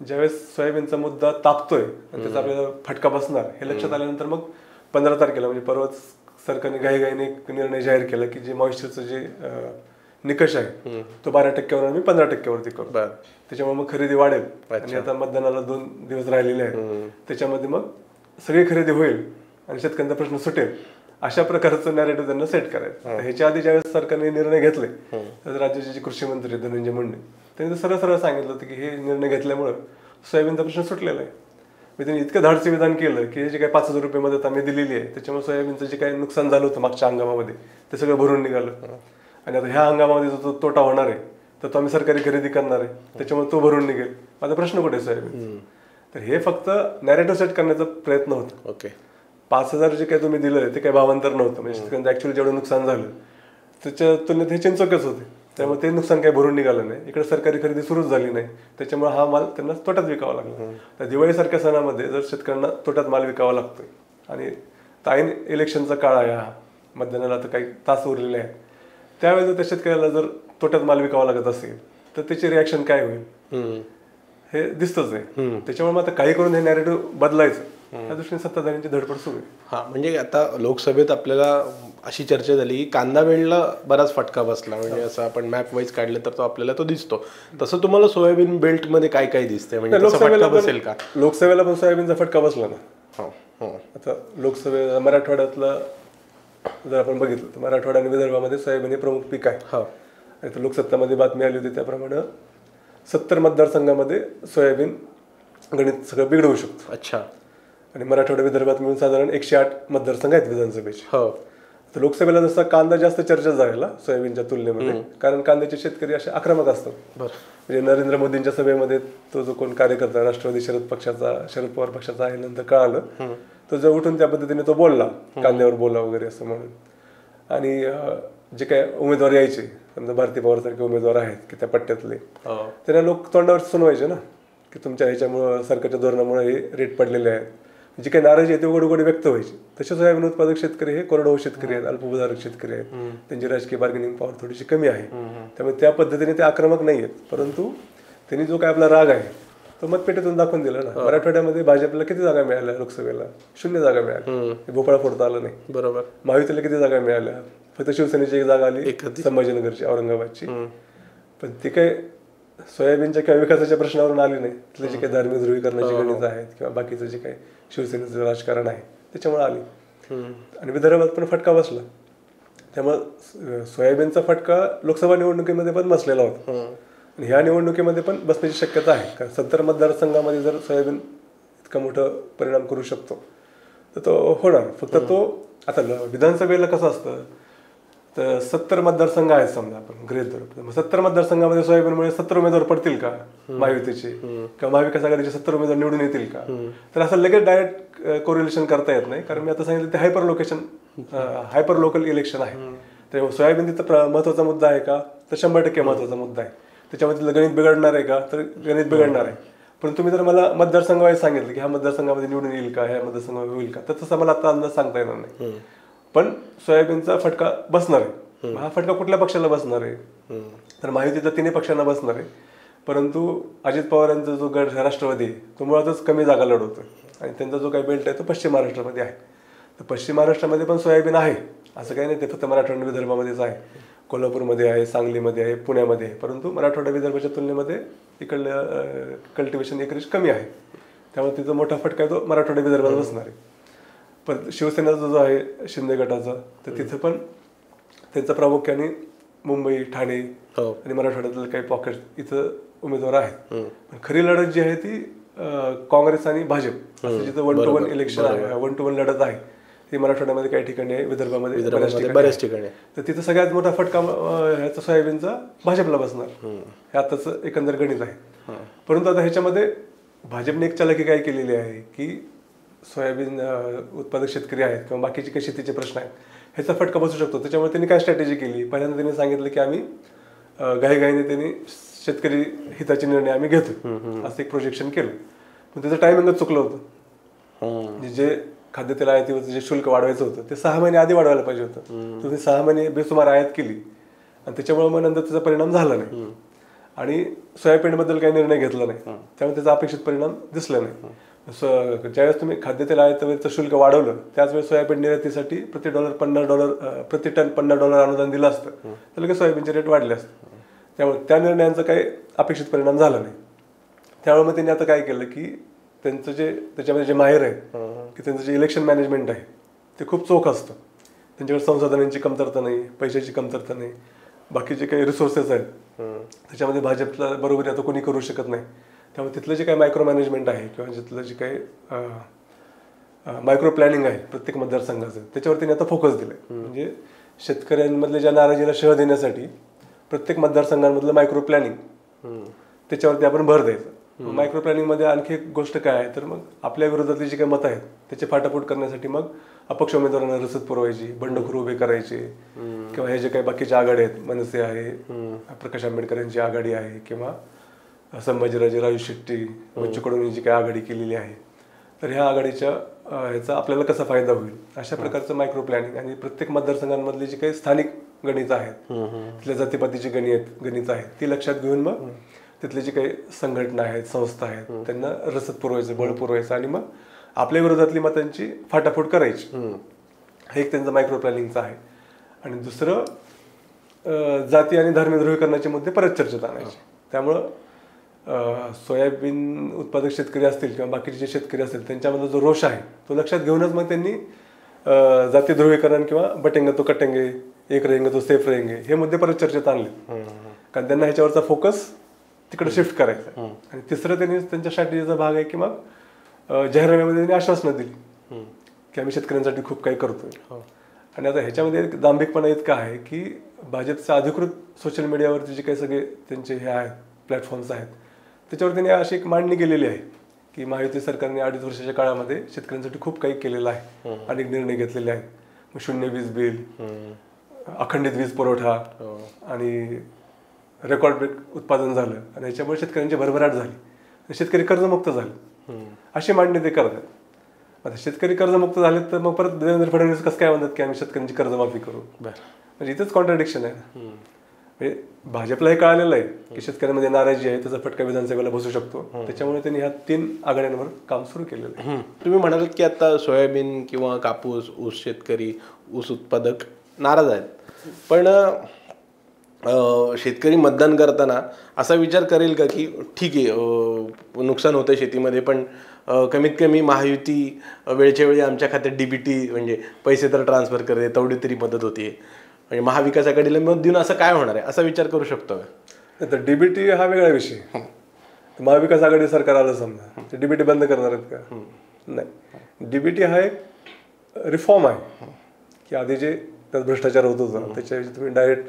ज्यावेळेस सोयाबीनचा मुद्दा तापतोय त्याचा आपल्याला फटका बसणार. हे लक्षात आल्यानंतर मग पंधरा तारखेला म्हणजे परवाच सरकारने घाईघाईने एक निर्णय जाहीर केला की जे मॉइश्चरचं जे निकष आहे. तो बारा टक्क्यावर आम्ही पंधरा टक्क्यावरती करू त्याच्यामुळे मग खरेदी वाढेल. आणि आता मतदानाला दोन दिवस राहिलेले आहेत. त्याच्यामध्ये मग सगळी खरेदी होईल आणि शेतकऱ्यांचा प्रश्न सुटेल. अशा प्रकारचं नॅरेटिव्ह त्यांना सेट करायचं. ह्याच्या आधी ज्यावेळेस सरकारने निर्णय घेतले तर राज्याचे जे कृषी मंत्री धनंजय मुंडे त्यांनी सरळ सरळ सांगितलं होतं की हे निर्णय घेतल्यामुळं सोयाबीनचा प्रश्न सुटलेला आहे. मी त्यांनी इतकं धाडसी विधान केलं की जे काही पाच हजार रुपये मदत आम्ही दिलेली आहे त्याच्यामुळे सोयाबीनचं जे काही नुकसान झालं होतं मागच्या हंगामामध्ये ते सगळं भरून निघालं. आणि आता ह्या हंगामामध्ये जो तो तोटा होणार आहे तर तो आम्ही सरकारी खरेदी करणार आहे त्याच्यामुळे तो भरून निघेल. माझा प्रश्न कुठे सोयाबीन तर हे फक्त नॅरेटिव्ह सेट करण्याचा प्रयत्न होता. ओके. पाच हजार जे काही तुम्ही दिलं ते काही भावांतर नव्हतं. म्हणजे शेतकऱ्यांचं ऍक्च्युअली जेवढं नुकसान झालं त्याच्या तुलनेत हे चिंचोकेच होते. त्यामुळे ते नुकसान काही भरून निघालं नाही. इकडे सरकारी खरेदी सुरूच झाली नाही. त्याच्यामुळे हा माल त्यांना तोट्यात विकावा लागला. तर दिवाळीसारख्या सणामध्ये जर शेतकऱ्यांना तोट्यात माल विकावा लागतोय आणि ताईन इलेक्शनचा काळ आहे हा मतदानाला तर काही तास उरलेले आहेत त्यावेळेस जर त्या शेतकऱ्याला जर तोट्यात माल विकावा लागत असेल तर त्याची रिॲक्शन काय होईल? हे दिसतच आहे. त्याच्यामुळे मग आता काही करून हे नॅरेटिव्ह बदलायचं. त्या दृष्टीने सत्ताधाऱ्यांची धडपड सुरू आहे. हा म्हणजे आता लोकसभेत आपल्याला अशी चर्चा झाली की कांदा वेळला बराच फटका बसला. म्हणजे असं आपण मॅप वाईज काढलं तर तो आपल्याला तो दिसतो. तसं तुम्हाला सोयाबीन बेल्टमध्ये काय काय दिसतंय? म्हणजे लोकसभेला फटका बसेल का? लोकसभेला पण सोयाबीनचा फटका बसला ना. हो हो. आता लोकसभे मराठवाड्यातलं जर आपण बघितलं तर मराठवाडा आणि विदर्भामध्ये सोयाबीन हे प्रमुख पीक आहे. हो. आणि तर लोकसत्तामध्ये बातमी आली होती त्याप्रमाणे सत्तर मतदारसंघामध्ये सोयाबीन गणित सगळं बिघडवू शकतो. अच्छा. आणि मराठवाडा विदर्भात मिळून साधारण एकशे आठ मतदारसंघ आहेत विधानसभेचे. हो. तर लोकसभेला जसा कांदा जास्त चर्चा झाला सोयाबीनच्या तुलनेमध्ये कारण कांद्याचे शेतकरी असे आक्रमक असतात. म्हणजे नरेंद्र मोदींच्या सभेमध्ये तो जो कोण कार्यकर्ता राष्ट्रवादी शरद पक्षाचा शरद पवार पक्षाचा आहे नंतर कळालं. तो जर उठून त्या पद्धतीने तो बोलला कांद्यावर बोला वगैरे असं म्हणून. आणि जे काय उमेदवार यायचे समजा भारती पवार सारखे उमेदवार आहेत की त्या पट्ट्यातले हो. त्यांना लोक तोंडावर सुनवायचे ना की तुमच्या ह्याच्यामुळं सरकारच्या धोरणामुळे हे रेट पडलेले आहेत. जी काही नाराजी आहे ती उघड उघड व्यक्त व्हायची. तसे सोयाबीन उत्पादक शेतकरी हे कोरडवाहू शेतकरी आहेत अल्पभूधारक शेतकरी आहेत. त्यांची राजकीय बार्गेनिंग पॉवर थोडीशी कमी आहे. त्यामुळे त्या पद्धतीने ते आक्रमक नाही आहेत. परंतु त्यांनी जो काय आपला राग आहे तो मतपेटीतून दाखवून दिला ना. मराठवाड्यामध्ये भाजपला किती जागा मिळाल्या लोकसभेला? शून्य जागा मिळाल्या. भोपाळा फोडता आला नाही. बरोबर. महायुतीला किती जागा मिळाल्या? फक्त शिवसेनेची एक जागा आली. संभाजीनगरची औरंगाबादची. पण ती काय सोयाबीनच्या किंवा विकासाच्या प्रश्नावरून आली नाही. तिथले जे काही धार्मिक ध्रुवीकरणाची गणित आहेत किंवा बाकीचं जे काही शिवसेनेचं राजकारण आहे त्याच्यामुळे आली. आणि विदर्भात पण फटका बसला. त्यामुळं सोयाबीनचा फटका लोकसभा निवडणुकीमध्ये पण बसलेला होता. आणि ह्या निवडणुकीमध्ये पण बसण्याची शक्यता आहे. कारण सत्तर मतदारसंघामध्ये जर सोयाबीन इतका मोठा परिणाम करू शकतो तर तो होणार. फक्त तो आता विधानसभेला कसं असतं तर सत्तर मतदारसंघ आहेत समजा आपण गृहित धरू. मग सत्तर मतदारसंघामध्ये सोयाबीनमुळे सत्तर उमेदवार पडतील का? महायुतीचे. किंवा महाविकास आघाडीचे सत्तर उमेदवार निवडून येतील का? तर असं लगेच डायरेक्ट कोरिलेशन करता येत नाही. कारण मी आता सांगितलं ते hyper location hyper local election आहे. तर सोयाबीन तिथं महत्त्वाचा मुद्दा आहे का? तर शंभर टक्के महत्त्वाचा मुद्दा आहे. त्याच्यामध्ये गणित बिघडणार आहे का? तर गणित बिघडणार आहे. पण तुम्ही जर मला मतदारसंघ वाईज सांगितलं की ह्या मतदारसंघामध्ये निवडून येईल का ह्या मतदारसंघामध्ये होईल का तर तसं मला आता अंदाज सांगता येणार नाही. पण सोयाबीनचा फटका बसणार आहे. हा फटका कुठल्या पक्षाला बसणार आहे? तर महायुतीच्या तिन्ही पक्षांना बसणार आहे. परंतु अजित पवार यांचा जो गट राष्ट्रवादी तो मुळातच कमी जागा लढवतोय. आणि त्यांचा जो काही बेल्ट आहे तो पश्चिम महाराष्ट्रामध्ये आहे. तर पश्चिम महाराष्ट्रामध्ये पण सोयाबीन आहे. असं काही नाही ते फक्त मराठवाडा विदर्भामध्येच आहे. कोल्हापूरमध्ये आहे सांगलीमध्ये आहे पुण्यामध्ये आहे. परंतु मराठवाडा विदर्भाच्या तुलनेमध्ये इकडलं कल्टिवेशन एकरेज कमी आहे. त्यामुळे तिचा मोठा फटका आहे तो मराठवाडा विदर्भात बसणार आहे. पण शिवसेनेचा जो आहे शिंदे गटाचा तर तिथं पण त्यांचा प्रामुख्याने मुंबई ठाणे हो. आणि मराठवाड्यातले काही पॉकेट इथं उमेदवार आहेत. पण खरी लढत जी आहे ती काँग्रेस आणि भाजप जिथं वन टू वन इलेक्शन आहे वन टू वन लढत आहे. ती मराठवाड्यामध्ये काही ठिकाणी आहे विदर्भामध्ये बऱ्याच ठिकाणी बऱ्याच आहे. ठिकाणी तर तिथं सगळ्यात मोठा फटका ह्याचा सोयाबीनचा भाजपला बसणार. हे आताच एकंदर गणित आहे. परंतु आता ह्याच्यामध्ये भाजपने एक चलाकी काय केलेली आहे की सोयाबीन उत्पादक शेतकरी आहेत किंवा बाकीचे काही शेतीचे प्रश्न आहेत ह्याचा फटका बसू शकतो. त्याच्यामुळे त्यांनी काय स्ट्रॅटेजी केली? पहिल्यांदा त्यांनी सांगितलं की आम्ही घाईघाईने त्यांनी शेतकरी हिताचे निर्णय आम्ही घेतो असं एक प्रोजेक्शन केलं. पण त्याचं टायमिंगच चुकलं होतं. जे खाद्यतेल आयातीवरचं जे शुल्क वाढवायचं होतं ते सहा महिने आधी वाढवायला पाहिजे होतं. तुम्ही सहा महिने बेसुमार आयात केली. आणि त्याच्यामुळे मग नंतर त्याचा परिणाम झाला नाही. आणि सोयाबीनबद्दल काही निर्णय घेतला नाही. त्यामुळे त्याचा अपेक्षित परिणाम दिसला नाही. ज्यावेळेस तुम्ही खाद्यतेल आयातीवरचं शुल्क वाढवलं त्याच वेळेस सोयाबीन निर्यातीसाठी प्रति डॉलर पन्नास डॉलर प्रति टन पन्नास डॉलर अनुदान दिलं असतं. तर लगेच सोयाबीनचे रेट वाढले असते. त्यामुळे त्या निर्णयांचा काही अपेक्षित परिणाम झाला नाही. त्यामुळे मग त्यांनी आता काय केलं की त्यांचं जे त्याच्यामध्ये जे माहेर आहे की त्यांचं जे इलेक्शन मॅनेजमेंट आहे ते खूप चोख असतं. त्यांच्याकडे संसाधनांची कमतरता नाही पैशाची कमतरता नाही. बाकीचे काही रिसोर्सेस आहेत. त्याच्यामध्ये भाजपला बरोबर आता कोणी करू शकत नाही. त्यामुळे तिथलं जे काही मायक्रो मॅनेजमेंट आहे किंवा तिथलं जे काही मायक्रो प्लॅनिंग आहे प्रत्येक मतदारसंघाचं त्याच्यावर त्यांनी आता फोकस दिलाय. म्हणजे शेतकऱ्यांमधल्या ज्या नाराजीला शह देण्यासाठी प्रत्येक मतदारसंघांमधलं मायक्रो प्लॅनिंग त्याच्यावरती आपण भर द्यायचा. मायक्रो प्लॅनिंगमध्ये आणखी एक गोष्ट काय आहे? तर मग आपल्या विरोधातली जी काही मतं आहेत त्याचे फाटाफूट करण्यासाठी मग अपक्ष उमेदवारांना रसद पुरवायची बंडखोर उभे करायचे. किंवा हे जे काही बाकीचे आघाडी आहेत मनसे आहे प्रकाश आंबेडकर यांची आघाडी आहे किंवा संभाजीराजे राजू शेट्टी बच्चूकडून जी काही आघाडी केलेली आहे तर ह्या आघाडीच्या ह्याचा आपल्याला कसा फायदा होईल? अशा प्रकारचं मायक्रो प्लॅनिंग आणि प्रत्येक मतदारसंघांमधली जी काही स्थानिक गणित आहेत तिथल्या जातीपातीची गणित गणित आहेत ती लक्षात घेऊन मग तिथले जे काही संघटना आहेत संस्था आहेत त्यांना रसद पुरवायचं बळ पुरवायचं आणि मग आपल्या विरोधातली मतांची फाटाफूट करायची. हे एक त्यांचं मायक्रो प्लॅनिंगचं आहे. आणि दुसरं जाती आणि धार्मिक ध्रुवीकरणाचे मुद्दे परत चर्चेत आणायचे. त्यामुळं सोयाबीन उत्पादक शेतकरी असतील किंवा बाकीचे जे शेतकरी असतील त्यांच्यामधला जो रोष आहे तो लक्षात घेऊनच मग त्यांनी जाती ध्रुवीकरण किंवा बटेंगे तो कटेंगे एक रहेंगे तो सेफ रहेंगे हे मुद्दे परत चर्चेत आणले. कारण त्यांना ह्याच्यावरचा फोकस तिकडे शिफ्ट करायचा. आणि तिसरं त्यांनी त्यांच्या स्ट्रॅटेजीचा भाग आहे की मग जाहीरनाम्यामध्ये त्यांनी आश्वासनं दिली की आम्ही शेतकऱ्यांसाठी खूप काही करतोय. आणि आता ह्याच्यामध्ये दांभिकपणा इतका आहे की भाजपचं अधिकृत सोशल मीडियावरती जे काही सगळे त्यांचे हे आहेत प्लॅटफॉर्म्स आहेत त्याच्यावर त्यांनी अशी एक मांडणी केलेली आहे की महायुती सरकारने अडीच वर्षाच्या काळामध्ये शेतकऱ्यांसाठी खूप काही केलेलं आहे. अनेक निर्णय घेतलेले आहेत. शून्य वीज बिल अखंडित वीज पुरवठा आणि रेकॉर्ड ब्रेक उत्पादन झालं आणि याच्यामुळे शेतकऱ्यांची भरभराट झाली. शेतकरी कर्जमुक्त झाले. अशी मांडणी ते करतात. आता शेतकरी कर्जमुक्त झाले तर मग परत देवेंद्र फडणवीस कसं काय म्हणतात की आम्ही शेतकऱ्यांची कर्जमाफी करू? बर. म्हणजे इथंच कॉन्ट्रडिक्शन आहे म्हणजे भाजपला हे कळालेलं आहे की शेतकऱ्यांमध्ये नाराजी आहे त्याचा फटका विधानसभेला बसू शकतो. त्याच्यामुळे त्यांनी ह्या तीन आघाड्यांवर काम सुरू केलेलं आहे. तुम्ही म्हणालात की आता सोयाबीन किंवा कापूस ऊस शेतकरी ऊस उत्पादक नाराज आहेत. पण शेतकरी मतदान करताना असा विचार करेल का की ठीक आहे नुकसान होतं शेतीमध्ये पण कमीत कमी महायुती वेळच्या वेळी आमच्या खात्यात डीबीटी म्हणजे पैसे तर ट्रान्सफर करते तेवढी तरी मदत होती. म्हणजे महाविकास आघाडीला मत देऊन असं काय होणार आहे? असा विचार करू शकतो तर डीबीटी हा वेगळा विषय. महाविकास आघाडी सरकार आलं समजा ते डीबीटी बंद करणार आहेत का? नाही. डीबीटी हा एक रिफॉर्म आहे. की आधी जे त्यात भ्रष्टाचार होत होता त्याच्याऐवजी तुम्ही डायरेक्ट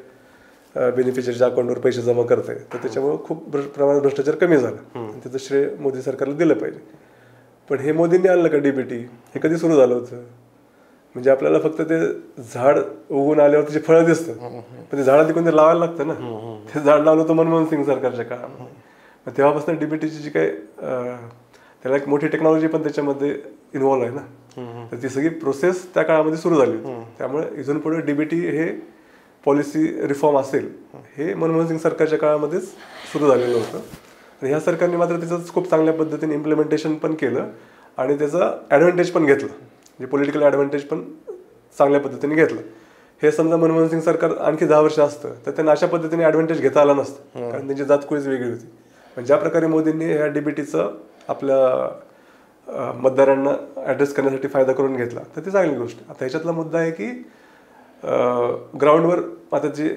बेनिफिशरीच्या अकाउंटवर पैसे जमा करताय तर त्याच्यामुळे खूप प्रमाणात भ्रष्टाचार कमी झाला. त्याचं श्रेय मोदी सरकारला दिलं पाहिजे. पण हे मोदींनी आणलं का डीबीटी हे कधी सुरू झालं होतं? म्हणजे आपल्याला फक्त ते झाड उगून आल्यावर त्याची फळं दिसतं पण ते झाड तिकडून ते लावायला लागतं ना? ते झाड लावलं होतं मनमोहन सिंग सरकारच्या काळात मग तेव्हापासून डीबीटीची जी काही अं, त्याला एक मोठी टेक्नॉलॉजी पण त्याच्यामध्ये इन्व्हॉल्व आहे ना? तर ती सगळी प्रोसेस त्या काळामध्ये सुरू झाली होती. त्यामुळे इथून पुढे डीबीटी हे पॉलिसी रिफॉर्म असेल हे मनमोहन सिंग सरकारच्या काळामध्येच सुरू झालेलं होतं. आणि ह्या सरकारने मात्र त्याचं खूप चांगल्या पद्धतीने इम्प्लिमेंटेशन पण केलं आणि त्याचा ॲडव्हान्टेज पण घेतलं. म्हणजे पॉलिटिकल ॲडव्हान्टेज पण चांगल्या पद्धतीने घेतलं. हे समजा मनमोहन सिंग सरकार आणखी दहा वर्ष असतं तर त्यांना अशा पद्धतीने ॲडव्हान्टेज घेता आला नसतं. कारण त्यांची जातकुळीच वेगळी होती. पण ज्या प्रकारे मोदींनी ह्या डीबीटीचं आपल्या मतदारांना ॲड्रेस करण्यासाठी फायदा करून घेतला तर ती चांगली गोष्ट. आता ह्याच्यातला मुद्दा आहे की ग्राउंडवर आता जे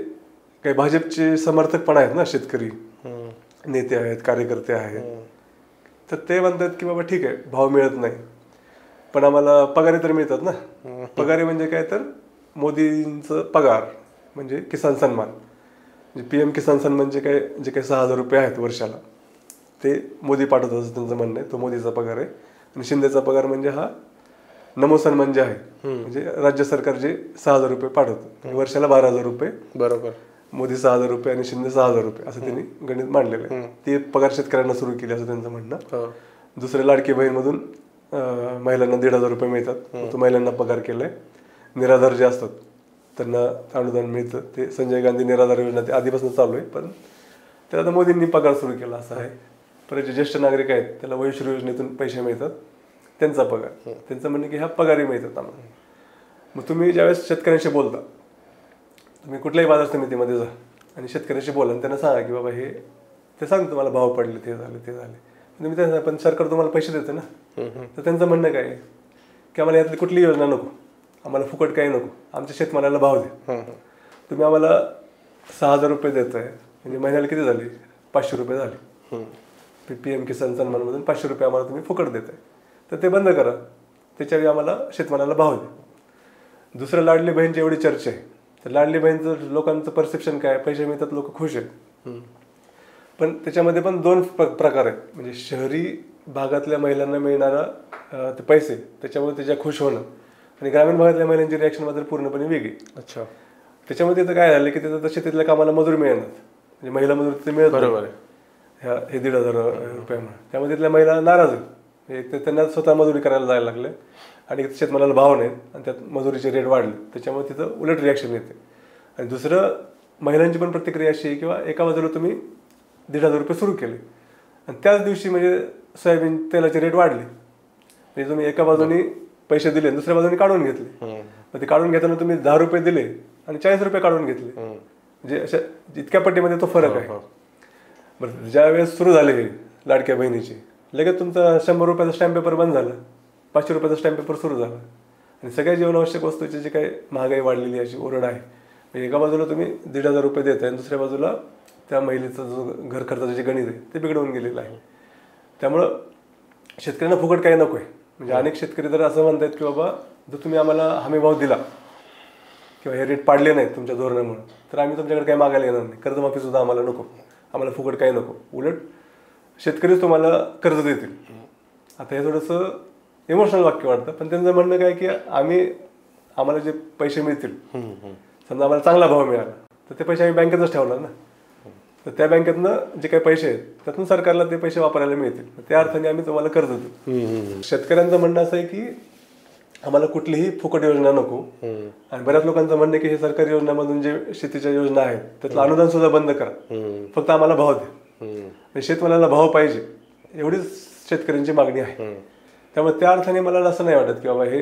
काही भाजपचे समर्थक पण आहेत ना शेतकरी नेते आहेत कार्यकर्ते आहेत. तर ते म्हणतात की बाबा ठीक आहे भाव मिळत नाही. पण आम्हाला पगारी तर मिळतात ना. पगारी म्हणजे काय तर मोदींचं पगार म्हणजे किसान सन्मान. म्हणजे पी एम किसान सन्मान म्हणजे काय जे काही सहा हजार रुपये आहेत वर्षाला ते मोदी पाठवतात असं त्यांचं म्हणणं आहे. तो मोदीचा पगार आहे. आणि शिंदेचा पगार म्हणजे हा नमो सन्मान जे आहे म्हणजे राज्य सरकार जे सहा हजार रुपये पाठवतं. म्हणजे वर्षाला बारा हजार रुपये. बरोबर. मोदी सहा हजार रुपये आणि शिंदे सहा हजार रुपये असं त्यांनी गणित मांडलेलं आहे. ते पगार शेतकऱ्यांना सुरू केली असं त्यांचं म्हणणं. दुसरे लाडकी बहीणमधून महिलांना दीड हजार रुपये मिळतात. तो महिलांना पगार केलाय. निराधार जे असतात त्यांना अनुदान मिळतं. ते संजय गांधी निराधार योजना ते आधीपासून चालू आहे पण त्याला आता मोदींनी पगार सुरू केला असं आहे. परत जे ज्येष्ठ नागरिक आहेत त्याला वैश्री योजनेतून पैसे मिळतात. त्यांचा पगार. त्यांचं म्हणणं की ह्या पगारी मिळतात आम्हाला मग तुम्ही ज्यावेळेस शेतकऱ्यांशी बोलता तुम्ही कुठल्याही बाजार समितीमध्ये जा आणि शेतकऱ्याशी बोला आणि त्यांना सांगा की बाबा हे ते सांग तुम्हाला भाव पडले ते झाले ते झाले. तुम्ही त्यांना पण सरकार तुम्हाला पैसे देतं ना. तर त्यांचं म्हणणं काय आहे? की आम्हाला यातली कुठली योजना नको. आम्हाला फुकट काही नको. आमच्या शेतमालाला भाव द्या तुम्ही आम्हाला सहा हजार रुपये देताय. म्हणजे महिन्याला किती झाले? पाचशे रुपये झाले. पी एम किसान सन्मानमधून पाचशे रुपये आम्हाला तुम्ही फुकट देताय. तर ते बंद करा. त्याच्यावेळी आम्हाला शेतमालाला भाव द्या. दुसरं लाडली बहीणची एवढी चर्चा आहे. तर लाडली बहीणचं लोकांचं परसेप्शन काय? पैसे मिळतात लोक खुश आहेत. पण त्याच्यामध्ये पण दोन प्र- प्रकार आहेत. म्हणजे शहरी भागातल्या महिलांना मिळणारा ते पैसे त्याच्यामुळे त्याच्या खुश होणं. आणि ग्रामीण भागातल्या महिलांची रिॲक्शन मात्र पूर्णपणे वेगळी. अच्छा. त्याच्यामध्ये तर काय झालं की तिथं तसे तिथल्या कामाला मजूर मिळणार. म्हणजे महिला मजूर तिथे मिळत. बरोबर आहे. ह्या हे दीड हजार रुपयामुळे त्यामध्ये तिथल्या महिला नाराज आहेत. ते- त्यांना स्वतः मजुरी करायला जायला लागले. आणि शेतमालाला भाव नाहीत आणि त्यात मजुरीचे रेट वाढले. त्याच्यामुळे तिथं उलट रिॲक्शन येते. आणि दुसरं महिलांची पण प्रतिक्रिया अशी आहे किंवा एका बाजूला तुम्ही दीड हजार रुपये सुरू केले. आणि त्याच दिवशी म्हणजे सोयाबीन तेलाचे रेट वाढले. म्हणजे तुम्ही एका बाजूने पैसे दिले दुसऱ्या बाजूने काढून घेतले. मग ते काढून घेताना तुम्ही दहा रुपये दिले आणि चाळीस रुपये काढून घेतले. म्हणजे अशा इतक्या पट्टीमध्ये तो फरक आहे. बरं ज्या वेळेस सुरू झाले हे लाडक्या बहिणीचे लगेच तुमचा शंभर रुपयाचा स्टॅम्प पेपर बंद झाला. पाचशे रुपयाचा स्टॅम्प पेपर सुरू झाला. आणि सगळ्या जीवनावश्यक वस्तूची जी काही महागाई वाढलेली अशी ओरड आहे. म्हणजे एका बाजूला तुम्ही दीड हजार रुपये देताय आणि दुसऱ्या बाजूला त्या महिलेचं जो घर खर्चाचं जे गणित आहे ते बिघडवून गेलेलं आहे. त्यामुळं शेतकऱ्यांना फुकट काही नको आहे म्हणजे अनेक शेतकरी तर असं म्हणतात की बाबा जर तुम्ही आम्हाला हमीभाव दिला किंवा हे रेट पाडले नाहीत तुमच्या धोरणामुळे तर आम्ही तुमच्याकडे काही मागायला येणार नाही. कर्जमाफीसुद्धा आम्हाला नको. आम्हाला फुकट काही नको. उलट शेतकरीच तुम्हाला कर्ज देतील. आता हे थोडंसं इमोशनल वाक्य वाटतं पण त्यांचं म्हणणं काय की आम्ही आम्हाला जे पैसे मिळतील समजा आम्हाला चांगला भाव मिळाला तर ते पैसे आम्ही बँकेतच ठेवणार ना. तर त्या बँकेतनं जे काही पैसे आहेत त्यातून सरकारला ते पैसे वापरायला मिळतील. त्या अर्थाने आम्ही तुम्हाला कर्ज देऊ. शेतकऱ्यांचं म्हणणं असं आहे की आम्हाला कुठलीही फुकट योजना नको. आणि बऱ्याच लोकांचं म्हणणं की हे सरकारी योजनामधून जे शेतीच्या योजना आहेत त्यातलं अनुदान सुद्धा बंद करा. फक्त आम्हाला भाव द्या. शेतमालाला भाव पाहिजे एवढीच शेतकऱ्यांची मागणी आहे. त्यामुळे त्या अर्थाने मला असं नाही वाटत की बाबा हे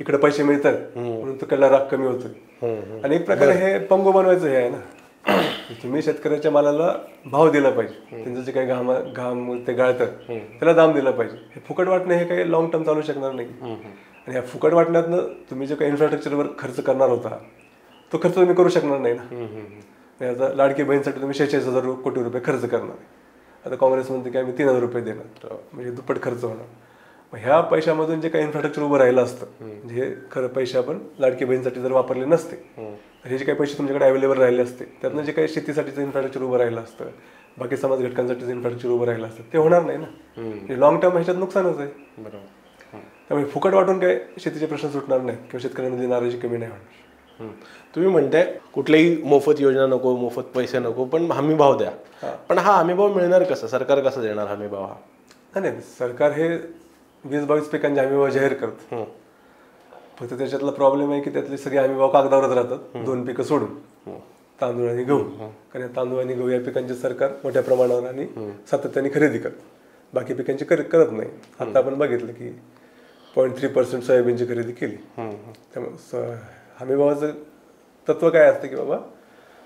इकडे पैसे मिळतात म्हणून तिकडला राग कमी होतोय. आणि एक प्रकारे हे पंगो बनवायचं हे आहे ना. तुम्ही शेतकऱ्याच्या मालाला भाव दिला पाहिजे. त्यांचं जे काही घाम घाम ते गाळतात त्याला दाम दिला पाहिजे. हे फुकट वाटणं हे काही लॉंग टर्म चालू शकणार नाही. आणि ह्या फुकट वाटण्यातनं तुम्ही जे काही इन्फ्रास्ट्रक्चरवर खर्च करणार होता तो खर्च तुम्ही करू शकणार नाही ना. आता लाडकी बहीणसाठी तुम्ही शेहेचाळीस हजार कोटी रुपये खर्च करणार. आता काँग्रेस म्हणते की आम्ही तीन हजार रुपये देणार. म्हणजे दुप्पट खर्च होणार. मग ह्या पैशामधून जे काही इन्फ्रास्ट्रक्चर उभं राहिलं असतं म्हणजे हे खरं पैसे आपण लाडकी बहीणसाठी जर वापरले नसते तर हे जे काही पैसे तुमच्याकडे अवेलेबल राहिले असते त्यातनं जे काही शेतीसाठीचं इन्फ्रास्ट्रक्चर उभं राहिलं असतं बाकी समाज घटकांसाठीचं इन्फ्रास्ट्रक्चर उभं राहिलं असतं ते होणार नाही ना. लॉंग टर्म ह्याच्यात नुकसानच आहे. बरोबर. त्यामुळे फुकट वाटून काय शेतीचे प्रश्न सुटणार नाही किंवा शेतकऱ्यांमध्ये नाराजी कमी नाही होणार. तुम्ही म्हणताय कुठलीही मोफत योजना नको मोफत पैसे नको पण हमी भाव द्या पण हा हमी भाव मिळणार कसं? सरकार कसं देणार हमी भाव हा? नाही सरकार हे वीस बावीस पिकांचे हमी भाव जाहीर करतं. फक्त त्याच्यातला प्रॉब्लेम आहे की त्यातले सगळे हमी भाव कागदावरच राहतात. दोन पिकं सोडून. तांदूळ आणि गहू. कारण तांदूळ आणि गहू या पिकांचे सरकार मोठ्या प्रमाणावर आणि सातत्याने खरेदी करत. बाकी पिकांची कर- करत नाही. आता आपण बघितलं की पॉईंट थ्री पर्सेंट सोयाबीनची खरेदी केली. त्यामुळे हमीभावाचं तत्व काय असतं की बाबा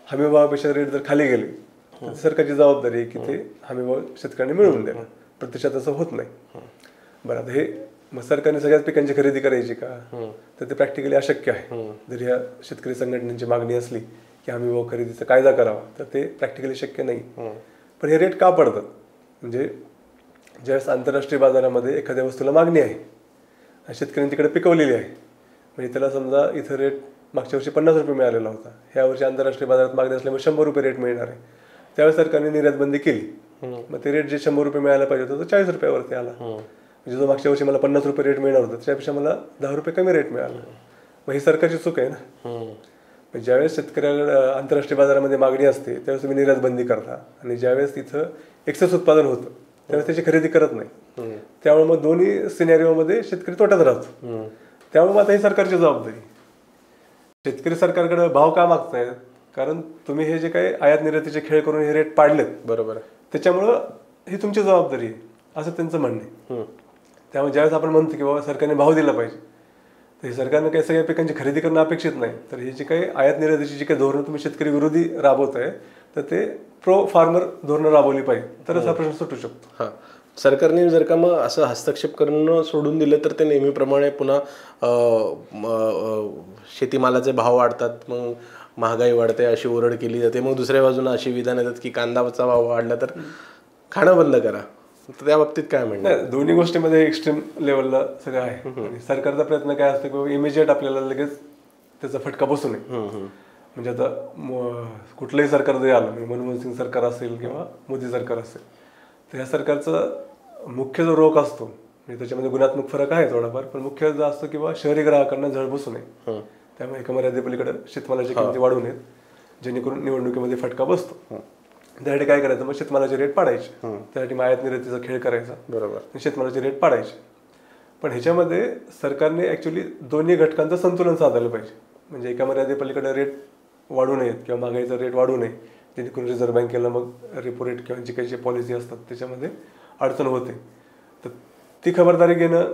हमीभावापेक्षा रेट जर खाली गेले तर सरकारची जबाबदारी आहे की ते हमीभाव शेतकऱ्यांनी मिळवून देणं प्रत्यक्षात असं होत नाही. बरं आता हे मग सरकारने सगळ्याच पिकांची खरेदी करायची का? तर ते प्रॅक्टिकली अशक्य आहे. जर ह्या शेतकरी संघटनांची मागणी असली की हमी भाव खरेदीचा कायदा करावा तर ते प्रॅक्टिकली शक्य नाही. पण हे रेट का पडतात? म्हणजे ज्यावेळेस आंतरराष्ट्रीय बाजारामध्ये एखाद्या वस्तूला मागणी आहे शेतकऱ्यांनी तिकडे पिकवलेली आहे म्हणजे त्याला समजा इथं रेट मागच्या वर्षी पन्नास रुपये मिळालेला होता. ह्या वर्षी आंतरराष्ट्रीय बाजारात मागणी असल्यामुळे शंभर रुपये रेट मिळणार आहे. त्यावेळेस सरकारने निर्यात बंदी केली. मग ते रेट जे शंभर रुपये मिळायला पाहिजे होतं तो चाळीस रुपयावरती आला. म्हणजे जो मागच्या वर्षी मला पन्नास रुपये रेट मिळणार होता त्याच्यापेक्षा मला दहा रुपये कमी रेट मिळाला. मग ही सरकारची चूक आहे ना? ज्यावेळेस शेतकऱ्याला आंतरराष्ट्रीय बाजारामध्ये मागणी असते त्यावेळेस तुम्ही निर्यात बंदी करता. आणि ज्यावेळेस तिथं एक्सेस उत्पादन होतं त्यावेळेस त्याची खरेदी करत नाही. त्यामुळे मग दोन्ही सिनेरिओमध्ये शेतकरी तोट्यात राहतो. त्यामुळे मग आता ही सरकारची जबाबदारी. शेतकरी सरकारकडे भाव का मागतायत कारण तुम्ही हे जे काही आयात निर्यातीचे खेळ करून हे रेट पाडलेत. बरोबर. त्याच्यामुळं ही तुमची जबाबदारी आहे असं त्यांचं म्हणणं आहे. त्यामुळे ज्यावेळेस आपण म्हणतो की बाबा सरकारने भाव दिला पाहिजे तर हे सरकारनं काही सगळ्या पिकांची खरेदी करणं अपेक्षित नाही. तर हे जे काही आयात निर्यातीची जी काही धोरणं तुम्ही शेतकरी विरोधी राबवत आहे तर ते प्रो फार्मर धोरणं राबवली पाहिजे. तरच हा. प्रश्न सुटू शकतो. हां. सरकारने जर का मग असं हस्तक्षेप करणं सोडून दिलं तर ते नेहमीप्रमाणे पुन्हा शेतीमालाचे भाव वाढतात मग महागाई वाढते अशी ओरड केली जाते. मग दुसऱ्या बाजूला अशी विधान येतात की कांदाचा भाव वाढला तर खाणं बंद करा. तर त्या बाबतीत काय म्हणणं? नाही दोन्ही गोष्टीमध्ये एक्स्ट्रीम लेवलला सगळं आहे. सरकारचा प्रयत्न काय असतो की इमिजिएट आपल्याला लगेच त्याचा फटका बसू नये. म्हणजे आता कुठलंही सरकार जरी आलं म्हणजे मनमोहन सिंग सरकार असेल किंवा मोदी सरकार असेल तर या सरकारचा मुख्य जो रोख असतो म्हणजे त्याच्यामध्ये गुणात्मक फरक आहे थोडाफार पण मुख्य जो असतो किंवा शहरी ग्राहकांना झळ बसू नये. त्यामुळे एका मर्यादेपलीकडे शेतमालाची किमती वाढू नयेत जेणेकरून निवडणुकीमध्ये फटका बसतो. त्यासाठी काय करायचं? मग शेतमालाचे रेट पाडायचे. त्यासाठी मग आयात निर्यातीचा खेळ करायचा. बरोबर. शेतमालाचे रेट पाडायचे. पण ह्याच्यामध्ये सरकारने ॲक्च्युली दोन्ही घटकांचं संतुलन साधायला पाहिजे. म्हणजे एका मर्यादेपलीकडे रेट वाढू नयेत किंवा महागाईचा रेट वाढू नये. जेणेकरून रिझर्व्ह बँकेला मग रेपो रेट किंवा जी काही जे पॉलिसी असतात त्याच्यामध्ये अडचण होते. तर ती खबरदारी घेणं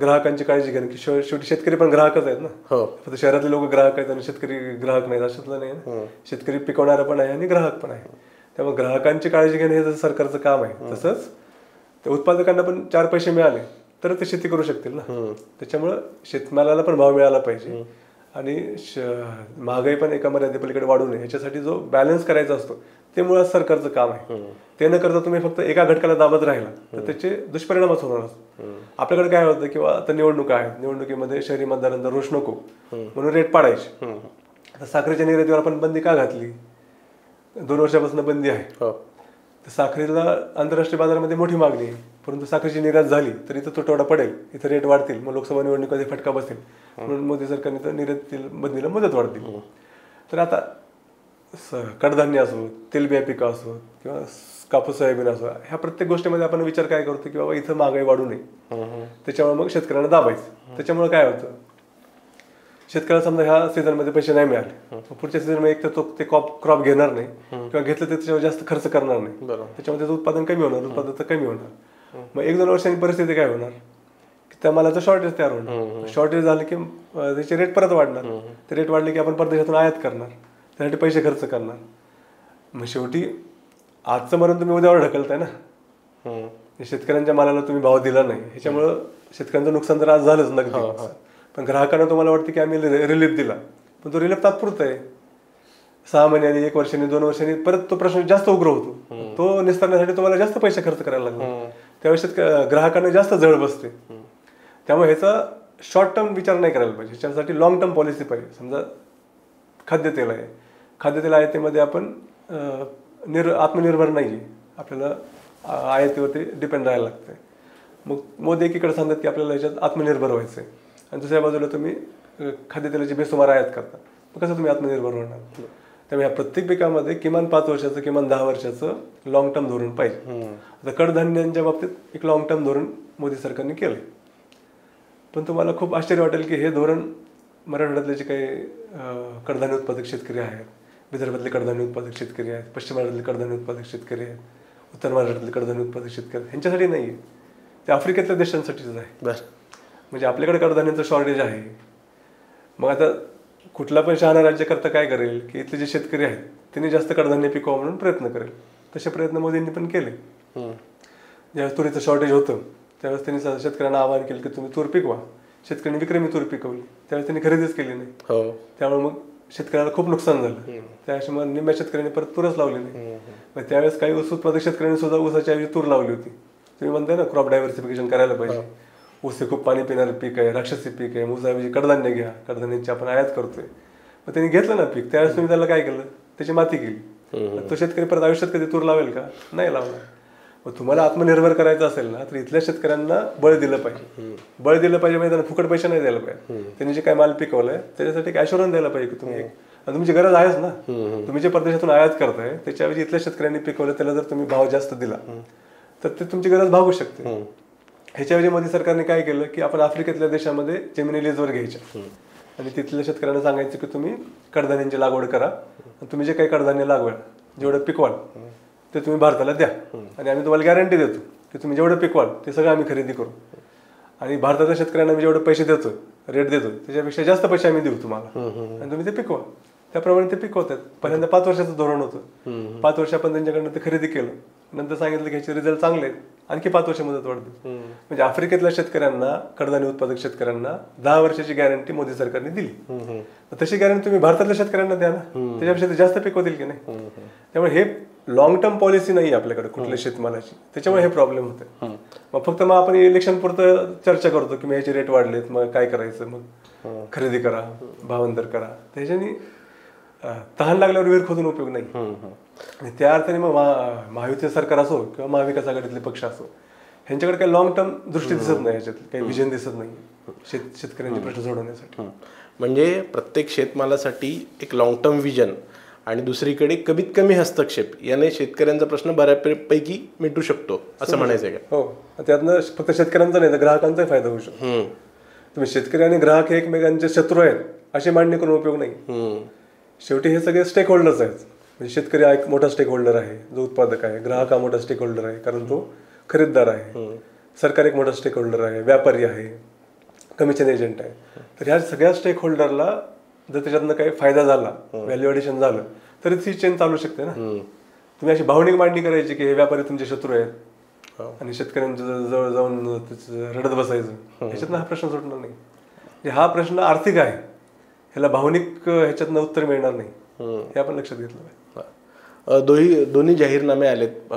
ग्राहकांची काळजी घेणं की शेव- शेवटी शेतकरी पण ग्राहकच आहेत ना. हो. फक्त शहरातले लोक ग्राहक आहेत आणि शेतकरी ग्राहक नाहीत अशातलं नाही ना. शेतकरी पिकवणारा पण आहे आणि ग्राहक पण आहे. त्यामुळे ग्राहकांची काळजी घेणं हे जसं सरकारचं काम आहे तसंच त्या उत्पादकांना पण चार पैसे मिळाले तर ते शेती करू शकतील ना. त्याच्यामुळं शेतमालाला पण भाव मिळाला पाहिजे. आणि श- महागाई पण एका मर्यादेपलीकडे वाढू नये. याच्यासाठी जो बॅलन्स करायचा असतो ते मुळात सरकारचं काम आहे. ते न करता तुम्ही फक्त एका घटकाला दाबत राहिला तर त्याचे दुष्परिणामच होणार असतात. आपल्याकडे काय होतं किंवा आता निवडणुका आहेत निवडणुकीमध्ये शहरी मतदारांचा रोष नको. म्हणून रेट पाडायचे. आता साखरेच्या निर्यातीवर आपण बंदी का घातली? दोन वर्षापासून बंदी आहे. हो. तर साखरेला आंतरराष्ट्रीय बाजारामध्ये मोठी मागणी आहे. परंतु साखरेची निर्यात झाली तर इथं तुटवडा पडेल इथं रेट वाढतील मग लोकसभा निवडणुकीमध्ये फटका बसेल. म्हणून मोदी सरकारने तर निर्यातील बंदीला मदत वाढतील. तर आता स- कडधान्य असो तेलबिया पिकं असो किंवा कापूस सोयाबीन असो ह्या प्रत्येक गोष्टीमध्ये आपण विचार काय करतो की बाबा इथं महागाई वाढू नये. त्याच्यामुळे मग शेतकऱ्यांना दाबायचं. त्याच्यामुळे काय होतं? शेतकऱ्याला समजा ह्या सीझनमध्ये पैसे नाही मिळाले. पुढच्या सीझनमध्ये एक तर तो ते क्रॉप क्रॉप घेणार नाही. किंवा घेतलं तर त्याच्यावर जास्त खर्च करणार नाही. त्याच्यामध्ये त्याचं उत्पादन कमी होणार उत्पादन तर कमी होणार. मग एक दोन वर्षांनी परिस्थिती काय होणार? की त्या मालाचं शॉर्टेज तयार होणार. शॉर्टेज झालं की त्याचे रेट परत वाढणार. ते रेट वाढले की आपण परदेशातून आयात करणार. त्यासाठी पैसे खर्च करणार. मग शेवटी आजचं मरण तुम्ही उद्यावर ढकलताय ना. शेतकऱ्यांच्या मालाला तुम्ही भाव दिला नाही. ह्याच्यामुळं शेतकऱ्यांचं नुकसान तर आज झालंच नक्की पण ग्राहकांना तुम्हाला वाटतं की आम्ही रिलीफ दिला. पण तो रिलीफ तात्पुरता आहे. सहा महिन्यांनी एक वर्षांनी दोन वर्षांनी परत तो प्रश्न जास्त उग्र होतो. तो निस्तारण्यासाठी तुम्हाला जास्त पैसे खर्च करायला लागतो त्यावेळेस ग्राहकांना जास्त जळ बसते. त्यामुळे ह्याचा शॉर्ट टर्म विचार नाही करायला पाहिजे. ह्याच्यासाठी लॉंग टर्म पॉलिसी पाहिजे. समजा खाद्यतेल आहे. खाद्यतेल आयातीमध्ये आपण निर आत्मनिर्भर नाही आहे आपल्याला आयातीवरती डिपेंड राहायला लागतंय. मग मोदी एकीकडे सांगतात की आपल्याला ह्याच्यात आत्मनिर्भर व्हायचं आहे आणि दुसऱ्या बाजूला तुम्ही खाद्यतेलाची बेसुमार आयात करता. मग कसं तुम्ही आत्मनिर्भर होणार? त्यामुळे ह्या प्रत्येक पिकामध्ये किमान पाच वर्षाचं किमान दहा वर्षाचं लॉंग टर्म धोरण पाहिजे. आता कडधान्यांच्या बाबतीत एक लॉंग टर्म धोरण मोदी सरकारने केलं पण तुम्हाला खूप आश्चर्य वाटेल की हे धोरण मराठवाड्यातले जे काही कडधान्य उत्पादक शेतकरी आहेत विदर्भातले कडधान्य उत्पादक शेतकरी आहेत पश्चिम महाराष्ट्रातले कडधान्य उत्पादक शेतकरी आहेत उत्तर महाराष्ट्रातले कडधान्य उत्पादक शेतकरी आहेत ह्यांच्यासाठी नाही आहे ते आफ्रिकेतल्या देशांसाठीच आहे. म्हणजे आपल्याकडे कडधान्याचं शॉर्टेज आहे. मग आता कुठला पण शहाणा राज्यकर्ता काय करेल की इथले जे शेतकरी आहेत त्यांनी जास्त कडधान्य पिकवा म्हणून प्रयत्न करेल. तसे प्रयत्न मोदींनी पण केले. ज्यावेळेस तुरीचं शॉर्टेज होतं त्यावेळेस त्यांनी शेतकऱ्यांना आवाहन केलं की तुम्ही तूर पिकवा. शेतकऱ्यांनी विक्रमी तूर पिकवली. त्यावेळेस त्यांनी खरेदीच केली नाही. हो. त्यामुळे मग शेतकऱ्याला खूप नुकसान झालं. मग निम्म्या शेतकऱ्यांनी परत तूरच लावली नाही. मग त्यावेळेस काही ऊस उत्पादक शेतकऱ्यांनी सुद्धा ऊसाच्या ऐवजी तूर लावली होती. तुम्ही म्हणताय ना क्रॉप डायव्हर्सिफिकेशन करायला पाहिजे. ऊस हे खूप पाणी पिणारं पीक आहे राक्षसी पीक आहे ऊसाऐवजी कडधान्य घ्या कडधान्याची आपण आयात करतोय. मग त्यांनी घेतलं ना पीक त्यावेळेस तुम्ही त्याला काय केलं? त्याची माती केली. तो शेतकरी परत आयुष्यात कधी तूर लावेल का? नाही लावणार. मग तुम्हाला आत्मनिर्भर करायचं असेल ना तर इथल्या शेतकऱ्यांना बळ दिलं पाहिजे. बळ दिलं पाहिजे म्हणजे त्यांना फुकट पैसे नाही द्यायला पाहिजे. त्यांनी जे काय माल पिकवलाय त्याच्यासाठी एक ॲश्युरन्स द्यायला पाहिजे की तुम्ही आणि तुमची गरज आहेच ना. तुम्ही जे परदेशातून आयात करताय त्याच्याऐवजी इथल्या शेतकऱ्यांनी पिकवलं त्याला जर तुम्ही भाव जास्त दिला तर ते तुमची गरज भागू शकते. ह्याच्याऐवजी मोदी सरकारने काय केलं की आपण आफ्रिकेतल्या देशामध्ये जमिनी लिजवर घ्यायच्या. आणि तिथल्या शेतकऱ्यांना सांगायचं की तुम्ही कडधान्यांची लागवड करा. आणि तुम्ही जे काही कडधान्य लागवड जेवढं पिकवाल ते तुम्ही भारताला द्या. आणि आम्ही तुम्हाला गॅरंटी देतो की तुम्ही जेवढं पिकवाल ते सगळं आम्ही खरेदी करू. आणि भारताच्या शेतकऱ्यांना आम्ही जेवढे पैसे देतो रेट देतो त्याच्यापेक्षा जास्त पैसे आम्ही देऊ तुम्हाला. आणि तुम्ही ते पिकवा. त्याप्रमाणे ते पिकवतात. पहिल्यांदा पाच वर्षाचं धोरण होतं. पाच वर्ष आपण त्यांच्याकडनं ते खरेदी केलं. नंतर सांगितलं की ह्याचे रिझल्ट चांगले आहेत. आणखी पाच वर्ष मुदत वाढते म्हणजे आफ्रिकेतल्या शेतकऱ्यांना कडधान्य उत्पादक शेतकऱ्यांना दहा वर्षाची गॅरंटी मोदी सरकारने दिली. तशी गॅरंटी तुम्ही भारतातल्या शेतकऱ्यांना द्या ना. त्याच्यापेक्षा ते जास्त पिकवतील की नाही? त्यामुळे हे लॉंग टर्म पॉलिसी नाही आपल्याकडे कुठल्या शेतमालाची. त्याच्यामुळे हे प्रॉब्लेम होते मग फक्त मग आपण इलेक्शन पुरतं चर्चा करतो की मग ह्याचे रेट वाढलेत मग काय करायचं? मग खरेदी करा भावांतर करा. त्याच्यानी तहान लागल्यावर विहीर खोदून उपयोग नाही. आणि त्या अर्थाने मग महा- महायुतीचं सरकार असो किंवा महाविकास आघाडीतले पक्ष असो ह्यांच्याकडे काही लॉंग टर्म दृष्टी दिसत नाही ह्याच्यात काही विजन दिसत नाही शेत शेतकऱ्यांचे प्रश्न सोडवण्यासाठी. म्हणजे प्रत्येक शेतमालासाठी एक लॉंग टर्म विजन आणि दुसरीकडे कमीत कमी हस्तक्षेप याने शेतकऱ्यांचा प्रश्न बऱ्यापैकी मिटू शकतो असं म्हणायचं आहे का? हो. त्यातनं फक्त शेतकऱ्यांचा नाही तर ग्राहकांचाही फायदा होऊ शकतो. तुम्ही शेतकरी आणि ग्राहक हे एकमेकांचे शत्रू आहेत अशी मांडणी करून उपयोग नाही. शेवटी हे सगळे स्टेक होल्डर्स आहेत. म्हणजे शेतकरी हा एक मोठा स्टेक होल्डर आहे जो उत्पादक आहे ग्राहक हा मोठा स्टेक होल्डर आहे कारण तो खरीददार आहे. सरकार एक मोठा स्टेक होल्डर आहे व्यापारी आहे कमिशन एजंट आहे. तर ह्या सगळ्या स्टेक होल्डरला जर त्याच्यातनं काही फायदा झाला व्हॅल्यू ॲडिशन झालं तरी ती चेन चालू शकते ना. तुम्ही अशी भावनिक मांडणी करायची की हे व्यापारी तुमचे शत्रू आहेत. हो. आणि शेतकऱ्यांच्या जवळ- जाऊन त्याचं रडत बसायचं ह्याच्यातनं हा प्रश्न सुटणार नाही. म्हणजे हा प्रश्न आर्थिक आहे. ह्याला भावनिक ह्याच्यातनं उत्तर मिळणार नाही. हे आपण लक्षात घेतलं पाहिजे. दोन्ही दोन्ही जाहीरनामे आलेत.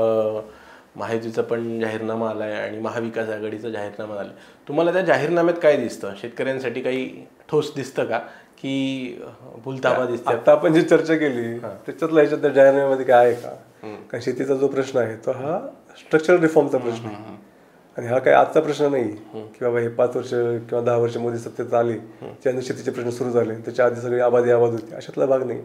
महायुतीचा पण जाहीरनामा आलाय आणि महाविकास आघाडीचा जाहीरनामा आलाय. तुम्हाला त्या जाहीरनाम्यात काय दिसतं? शेतकऱ्यांसाठी काही ठोस दिसतं का? की भूलताबा दिसते आता आपण जी चर्चा केली त्याच्यातला ह्याच्यात त्या जाहीरनाम्यामध्ये काय आहे का? कारण शेतीचा जो प्रश्न आहे तो हा स्ट्रक्चरल रिफॉर्मचा प्रश्न आहे. आणि हा काही आजचा प्रश्न नाही की बाबा हे पाच वर्ष किंवा दहा वर्ष मोदी सत्तेत आले त्यानंतर शेतीचे प्रश्न सुरू झाले त्याच्या आधी सगळी आबादी आबाद होती अशातला भाग नाही.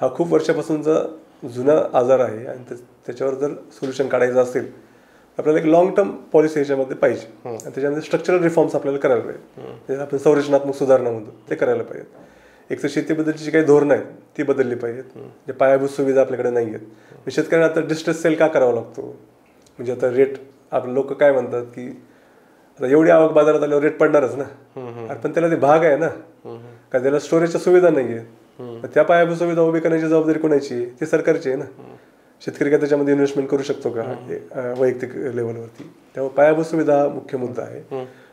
हा खूप वर्षापासूनचा जुना आजार आहे आणि त्या- त्याच्यावर जर सोल्युशन काढायचं असेल तर आपल्याला एक लॉंग टर्म पॉलिसी याच्यामध्ये पाहिजे. आणि त्याच्यामध्ये स्ट्रक्चरल रिफॉर्म्स आपल्याला करायला पाहिजे. म्हणजे आपण संरचनात्मक सुधारणा म्हणतो ते करायला पाहिजेत एक तर शेतीबद्दलची जी काही धोरणं आहेत ती बदलली पाहिजेत. जे पायाभूत सुविधा आपल्याकडे नाही आहेत शेतकऱ्यांना आता डिस्ट्रेस सेल का करावा लागतो? म्हणजे आता रेट आपले लोक काय म्हणतात की आता एवढी आवक बाजारात आल्यावर रेट पडणारच ना. अरे पण त्याला ते भाग आहे ना. कारण त्याला स्टोरेजच्या सुविधा नाही आहेत त्या पायाभूत सुविधा उभी करण्याची जबाबदारी कोणाची आहे? ती सरकारची आहे ना. शेतकरी काय त्याच्यामध्ये इन्व्हेस्टमेंट करू शकतो का? वैयक्तिक लेवलवरती त्यामुळे पायाभूत सुविधा हा मुख्य मुद्दा आहे.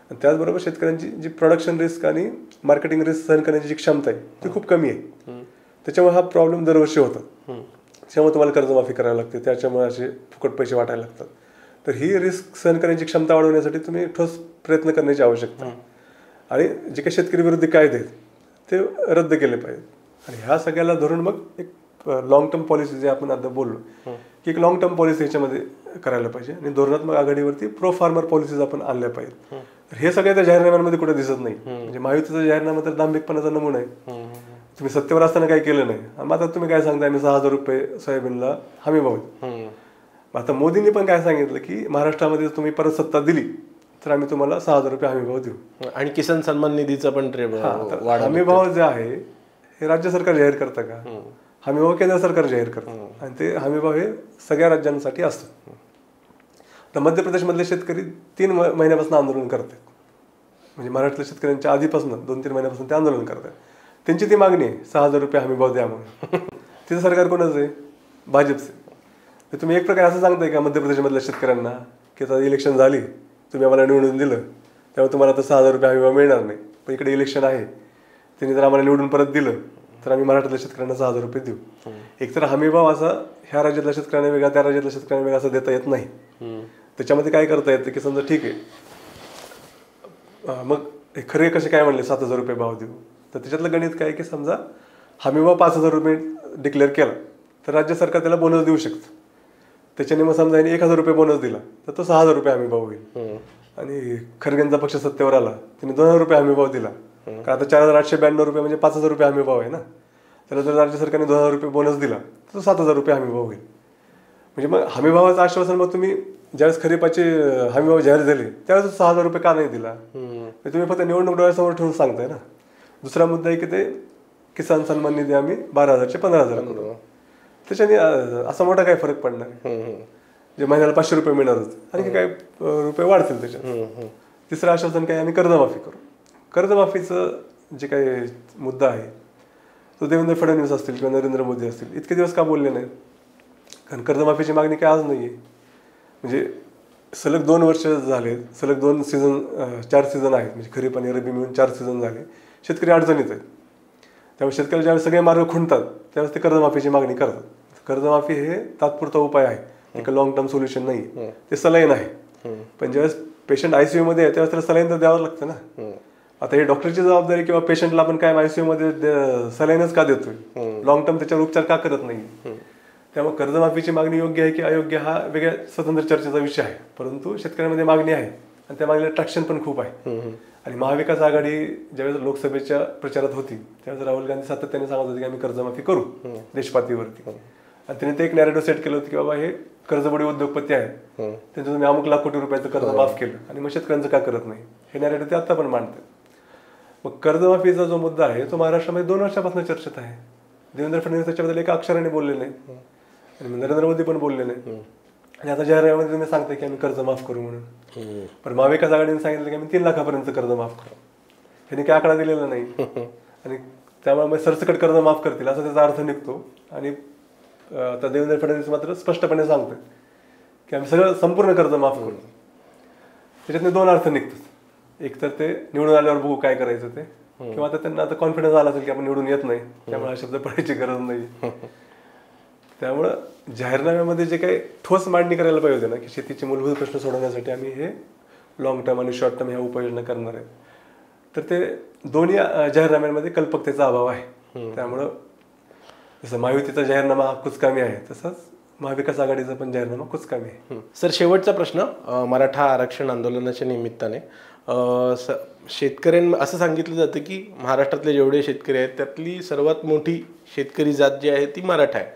आणि त्याचबरोबर शेतकऱ्यांची जी प्रोडक्शन रिस्क आणि मार्केटिंग रिस्क सहन करण्याची जी क्षमता आहे ती खूप कमी आहे. त्याच्यामुळे हा प्रॉब्लेम दरवर्षी होतात त्यामुळे तुम्हाला कर्जमाफी करावी लागते. त्याच्यामुळे असे फुकट पैसे वाटायला लागतात. तर ही रिस्क सहन करण्याची क्षमता वाढवण्यासाठी तुम्ही ठोस प्रयत्न करण्याची आवश्यकता. आणि जे काही शेतकरी विरोधी कायदे ते रद्द केले पाहिजेत. आणि ह्या सगळ्याला धरून मग एक लॉंग टर्म पॉलिसी जे आपण आता बोललो की एक लॉंग टर्म पॉलिसी ह्याच्यामध्ये करायला पाहिजे. आणि धोरणात्मक आघाडीवरती प्रो फार्मर पॉलिसीज आपण आणल्या पाहिजेत. तर हे सगळ्या त्या जाहीरनाम्यांमध्ये कुठे दिसत नाही. म्हणजे महायुतीचा जाहीरनामा तर दांभिकपणाचा नमुना आहे. तुम्ही सत्तेवर असताना काही केलं नाही. आणि आता तुम्ही काय सांगताय आम्ही सहा हजार रुपये सोयाबीनला हमी भाव देऊ. आता मोदींनी पण काय सांगितलं की महाराष्ट्रामध्ये तुम्ही परत सत्ता दिली तर आम्ही तुम्हाला सहा हजार रुपये हमी भाव देऊ. आणि किसान सन्मान निधीचा पण ट्रे तर हमी भाव जे आहे हे राज्य सरकार जाहीर करतं का? हमी भाव केंद्र सरकार जाहीर करतं. आणि ते हमी भाव हे सगळ्या राज्यांसाठी असतात तर मध्य प्रदेशमधले शेतकरी तीन महिन्यापासून आंदोलन करतात. म्हणजे महाराष्ट्रातल्या शेतकऱ्यांच्या आधीपासून दोन तीन महिन्यापासून ते आंदोलन करतात. त्यांची ती मागणी आहे सहा हजार रुपये हमी भाव द्या म्हणून. तिथं सरकार कोणाचं आहे? भाजपचं तुम्ही एक प्रकारे असं सांगताय का मध्य प्रदेशमधल्या शेतकऱ्यांना की आता इलेक्शन झाली तुम्ही आम्हाला निवडून दिलं त्यामुळे तुम्हाला आता सहा हजार रुपये हमी भाव मिळणार नाही. पण इकडे इलेक्शन आहे त्यांनी जर आम्हाला निवडून परत दिलं तर आम्ही मराठ्यातल्या शेतकऱ्यांना सहा हजार रुपये देऊ. एकतर हमी भाव असा ह्या राज्यातल्या शेतकऱ्यांना वेगळा त्या राज्यातल्या शेतकऱ्यांना वेगळा असं देता येत नाही. त्याच्यामध्ये काय करता येतं की समजा ठीक आहे. मग हे खरे कसे काय म्हणले सात हजार रुपये भाव देऊ. तर त्याच्यातलं गणित काय आहे की समजा हमी भाव पाच हजार रुपये डिक्लेअर केला तर राज्य सरकार त्याला बोनस देऊ शकतं. त्याच्याने मग समजा एक हजार रुपये बोनस दिला तर तो सहा हजार रुपये हमी भाव होईल आणि खरगेंचा पक्ष सत्तेवर आला त्याने दोन हजार रुपये हमी भाव दिला. कारण आता चार हजार आठशे ब्याण्णव रुपये म्हणजे पाच हजार रुपये हमी भाव आहे ना. त्याला जर राज्य सरकारने दोन हजार रुपये बोनस दिला तर तो सात हजार रुपये हमी भाव होईल म्हणजे मग हमी भावाचं आश्वासन मग तुम्ही ज्यावेळेस खरीपाचे अं, हमी भाव जाहीर झाले त्यावेळेस सहा हजार रुपये का नाही दिला? म्हणजे तुम्ही फक्त निवडणूक डोळ्यासमोर ठेवून सांगताय ना. दुसरा मुद्दा आहे की ते किसान सन्मान निधी आम्ही बारा हजारचे पंधरा हजार त्याच्याने असा मोठा काय फरक पडणार? जे महिन्याला पाचशे रुपये मिळणार होते आणखी काय अं, रुपये वाढतील त्याच्यात. तिसरं आश्वासन काय आम्ही कर्जमाफी करू. कर्जमाफीचं जे काही मुद्दा आहे तो देवेंद्र फडणवीस असतील किंवा नरेंद्र मोदी असतील इतके दिवस का बोलले नाहीत? कारण कर्जमाफीची मागणी काय आज नाही आहे म्हणजे सलग दोन वर्ष झाले सलग दोन सीझन चार सीझन आहेत. म्हणजे खरीप आणि रबी मिळून चार सीझन झाले. शेतकरी अडचणीत आहेत. त्यामुळे शेतकरी ज्यावेळेस सगळे मार्ग खुंटतात त्यावेळेस ते कर्जमाफीची मागणी करतात. कर्जमाफी हे तात्पुरता उपाय आहे. एक लॉंग टर्म सोल्युशन नाही. ते सलाईन आहे. पण ज्यावेळेस पेशंट आयसीयू मध्ये आहे त्यावेळेस त्याला सलाईन तर द्यावं लागतं ना. आता हे डॉक्टरची जबाबदारी किंवा पेशंटला आपण काय आयसीयू मध्ये सलाईनच का देतोय? लॉंग टर्म त्याच्यावर उपचार का करत नाही? त्यामुळे कर्जमाफीची मागणी योग्य आहे की अयोग्य हा वेगळ्या स्वतंत्र चर्चेचा विषय आहे. परंतु शेतकऱ्यांमध्ये मागणी आहे. आणि त्या मागणीला ट्रॅक्शन पण खूप आहे. आणि महाविकास आघाडी ज्यावेळेस लोकसभेच्या प्रचारात होती त्यावेळेस राहुल गांधी सातत्याने सांगत होते की आम्ही कर्जमाफी करू देशपातळीवरती. आणि त्यांनी ते एक नॅरेटिव्ह सेट केलं होतं की बाबा हे कर्जबडी उद्योगपती आहेत. त्यांचं तुम्ही अमुक लाख कोटी रुपयाचं कर्ज माफ केलं. आणि मग शेतकऱ्यांचं का करत नाही? हे नॅरेटिव्ह ते आता पण मांडतात. मग कर्जमाफीचा जो मुद्दा आहे तो महाराष्ट्रामध्ये दोन वर्षापासून चर्चेत आहे. देवेंद्र फडणवीस त्याच्याबद्दल एका अक्षराने बोलले नाही. आणि नरेंद्र मोदी पण बोलले नाही. आणि आता जाहीरनाम्यामध्ये तुम्ही सांगताय की आम्ही कर्ज माफ करू म्हणून. पण महाविकास आघाडीने सांगितलं की आम्ही तीन लाखापर्यंत कर्ज माफ करू. त्यांनी काय आकडा दिलेला नाही. आणि त्यामुळे मग सरसकट कर्ज माफ करतील असा त्याचा अर्थ निघतो. आणि आता देवेंद्र फडणवीस मात्र स्पष्टपणे सांगतोय की आम्ही सगळं संपूर्ण कर्ज माफ करू. त्याच्यातले दोन अर्थ निघतात. एक तर ते निवडून आल्यावर बघू काय करायचं ते. किंवा आता त्यांना आता कॉन्फिडन्स आला असेल की आपण निवडून येत नाही. त्यामुळे हा शब्द पडायची गरज नाही. त्यामुळं जाहीरनाम्यामध्ये जे काही ठोस मांडणी करायला पाहिजे होती ना की शेतीचे मूलभूत प्रश्न सोडवण्यासाठी आम्ही हे लॉंग टर्म आणि शॉर्ट टर्म ह्या उपाययोजना करणार आहे. तर ते दोन्ही जाहीरनाम्यांमध्ये कल्पकतेचा अभाव आहे. त्यामुळं जसं महायुतीचा जाहीरनामा हा कुचकामी आहे तसंच महाविकास आघाडीचा पण जाहीरनामा कुचकामी आहे. सर शेवटचा प्रश्न मराठा आरक्षण आंदोलनाच्या निमित्ताने. शेतकऱ्यां असं सांगितलं जातं की महाराष्ट्रातले जेवढे शेतकरी आहेत त्यातली सर्वात मोठी शेतकरी जात जी आहे ती मराठा आहे.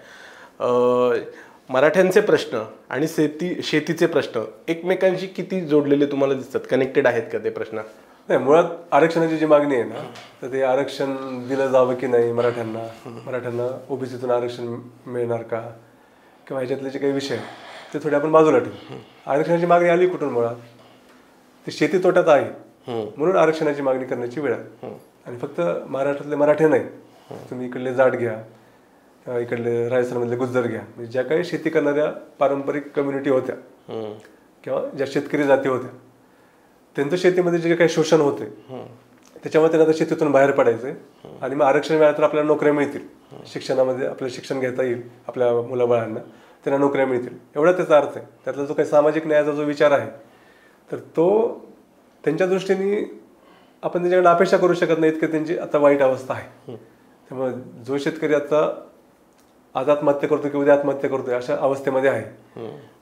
मराठ्यांचे प्रश्न आणि शेती शेतीचे प्रश्न एकमेकांशी किती जोडलेले तुम्हाला दिसतात? कनेक्टेड आहेत का ते प्रश्न? नाही मुळात आरक्षणाची जी मागणी आहे ना तर ते आरक्षण दिलं जावं की नाही मराठ्यांना? मराठ्यांना ओबीसीतून आरक्षण मिळणार का? किंवा ह्याच्यातले जे काही विषय ते थोडे आपण बाजूला ठेवू. आरक्षणाची मागणी आली कुठून मुळात? ती शेती तोट्यात आहे. म्हणून आरक्षणाची मागणी करण्याची वेळ आहे. आणि फक्त महाराष्ट्रातले मराठे नाही. तुम्ही इकडले जाट घ्या. इकडले राजस्थानमधले गुज्जर घ्या. म्हणजे ज्या काही शेती करणाऱ्या पारंपरिक कम्युनिटी होत्या किंवा ज्या शेतकरी जाती होत्या त्यांचं शेतीमध्ये जे काही शोषण होते त्याच्यामुळे त्यांना आता शेतीतून बाहेर पडायचंय. आणि मग आरक्षण मिळालं तर आपल्याला नोकऱ्या मिळतील. शिक्षणामध्ये आपलं शिक्षण घेता येईल आपल्या मुलाबाळांना. त्यांना नोकऱ्या मिळतील. एवढा त्याचा अर्थ आहे. त्यातला जो काही सामाजिक न्यायाचा जो विचार आहे तर तो त्यांच्या दृष्टीने आपण त्यांच्याकडे अपेक्षा करू शकत नाही इतकी त्यांची आता वाईट अवस्था आहे. त्यामुळे जो शेतकरी आता आज आत्महत्या करतो की उद्या आत्महत्या करतोय अशा अवस्थेमध्ये आहे.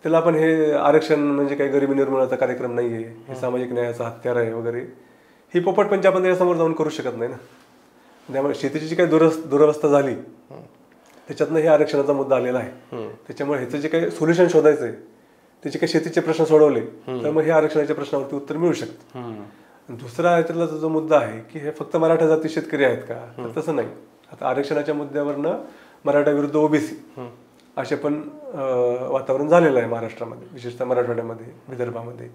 त्याला आपण हे आरक्षण म्हणजे काही गरिबी निर्मूलनाचा कार्यक्रम नाहीये. हे सामाजिक न्यायाचा हत्यार आहे वगैरे. ही पोपटपंच आपण त्याच्यासमोर जाऊन करू शकत नाही ना. त्यामुळे शेतीची जी काही दुरस दुरवस्था झाली त्याच्यातनं हे आरक्षणाचा मुद्दा आलेला आहे. त्याच्यामुळे ह्याचं जे काही सोल्युशन शोधायचं आहे त्याचे काही शेतीचे प्रश्न सोडवले तर मग हे आरक्षणाच्या प्रश्नावरती उत्तर मिळू शकतं. दुसरा याच्यातला जो जो मुद्दा आहे की हे फक्त मराठा जाती शेतकरी आहेत का? तर तसं नाही. आता आरक्षणाच्या मुद्द्यावरनं मराठा विरुद्ध ओबीसी असे पण वातावरण झालेलं आहे महाराष्ट्रामध्ये विशेषतः मराठवाड्यामध्ये विदर्भामध्ये.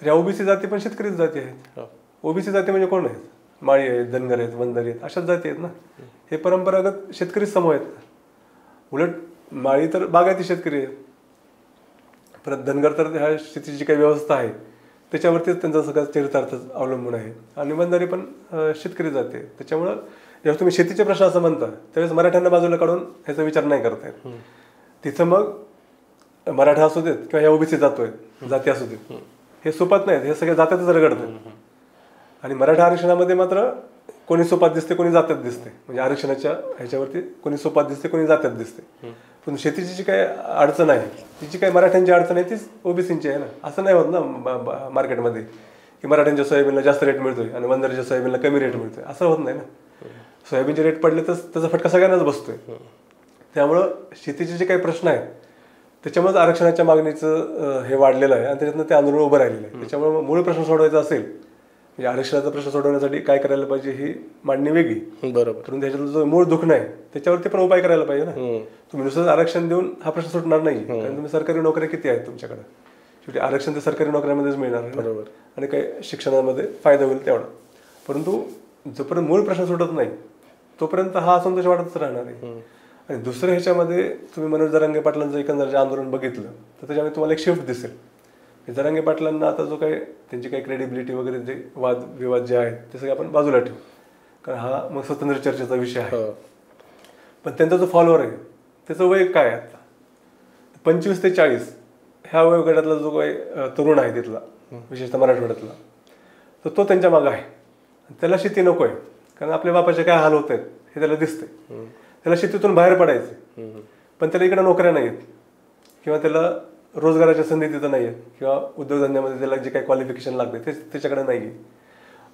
तर या ओबीसी जाती पण शेतकरीच जाती आहेत. ओबीसी जाती म्हणजे कोण आहेत? माळी आहेत धनगर आहेत वंदरी आहेत अशाच जाती आहेत ना? हे परंपरागत शेतकरी समूह आहेत. उलट माळी तर बागायती शेतकरी आहेत. परत धनगर तर ह्या शेतीची जी काही व्यवस्था आहे. त्याच्यावरतीच त्यांचा सगळा चरितार्थ अवलंबून आहे. आणि बंधारी पण शेतकरी जाते त्याच्यामुळं जेव्हा तुम्ही शेतीचे प्रश्न असं म्हणता त्यावेळेस मराठ्यांना बाजूला काढून ह्याचा विचार नाही करतायत तिथं मग मराठा असू देत किंवा या ओबीसी जातोय जाती असू देत हे सोपात नाहीत हे सगळे जात्यातच रगडतात आणि मराठा आरक्षणामध्ये मात्र कोणी सोपात दिसते कोणी जात्यात दिसते. म्हणजे आरक्षणाच्या ह्याच्यावरती कोणी सोपात दिसते कोणी जात्यात दिसते. पण शेतीची जी काही अडचण आहे तिची काही मराठ्यांची अडचण आहे तीच ओबीसींची आहे ना. असं नाही होत ना मार्केटमध्ये की मराठ्यांच्या सोयाबीनला जास्त रेट मिळतोय आणि वंदरच्या सोयाबीनला कमी रेट मिळतोय. असं होत नाही ना. सोयाबीनचे रेट पडले तर त्याचा फटका सगळ्यांनाच बसतोय. त्यामुळं शेतीचे जे काही प्रश्न आहेत त्याच्यामुळेच आरक्षणाच्या मागणीचं हे वाढलेलं आहे. आणि त्याच्यातनं ते आंदोलन उभं राहिलेलं आहे. त्याच्यामुळे मूळ प्रश्न सोडवायचा असेल म्हणजे आरक्षणाचा प्रश्न सोडवण्यासाठी काय करायला पाहिजे ही मांडणी वेगळी. बरोबर. परंतु त्याच्यातलं जो मूळ दुःख नाही त्याच्यावरती पण उपाय करायला पाहिजे ना. तुम्ही नुसतं आरक्षण देऊन हा प्रश्न सुटणार नाही कारण तुम्ही सरकारी नोकऱ्या किती आहेत तुमच्याकडे? शेवटी आरक्षण तर सरकारी नोकऱ्यामध्येच मिळणार आहे ना. आणि काही शिक्षणामध्ये फायदा होईल तेवढा. परंतु जोपर्यंत मूळ प्रश्न सुटत नाही तोपर्यंत हा असंतोष वाढतच राहणार आहे. आणि दुसरं ह्याच्यामध्ये तुम्ही मनोज जरांगे पाटलांचं एकंदर जे आंदोलन बघितलं तर त्याच्यामध्ये तुम्हाला एक शिफ्ट दिसेल. की जरांगे पाटलांना आता जो काही त्यांची काही क्रेडिबिलिटी वगैरे जे वाद विवाद जे आहेत ते सगळे आपण बाजूला ठेवू. कारण हा मग स्वतंत्र चर्चेचा विषय आहे. हो. पण त्यांचा जो फॉलोअर आहे त्याचं वय काय आहे आता? पंचवीस ते चाळीस ह्या वयोगटातला जो काही तरुण आहे तिथला विशेषतः मराठवाड्यातला तर तो त्यांच्या मागं आहे. त्याला शेती नको आहे कारण आपल्या बापाचे काय हाल होत आहेत हे त्याला दिसतंय. त्याला शेतीतून बाहेर पडायचं पण त्याला इकडे नोकऱ्या नाही आहेत किंवा त्याला रोजगाराच्या संधी तिथं नाही आहेत किंवा उद्योगधंद्यामध्ये त्याला जे काही क्वालिफिकेशन लागते ते त्याच्याकडे नाही आहे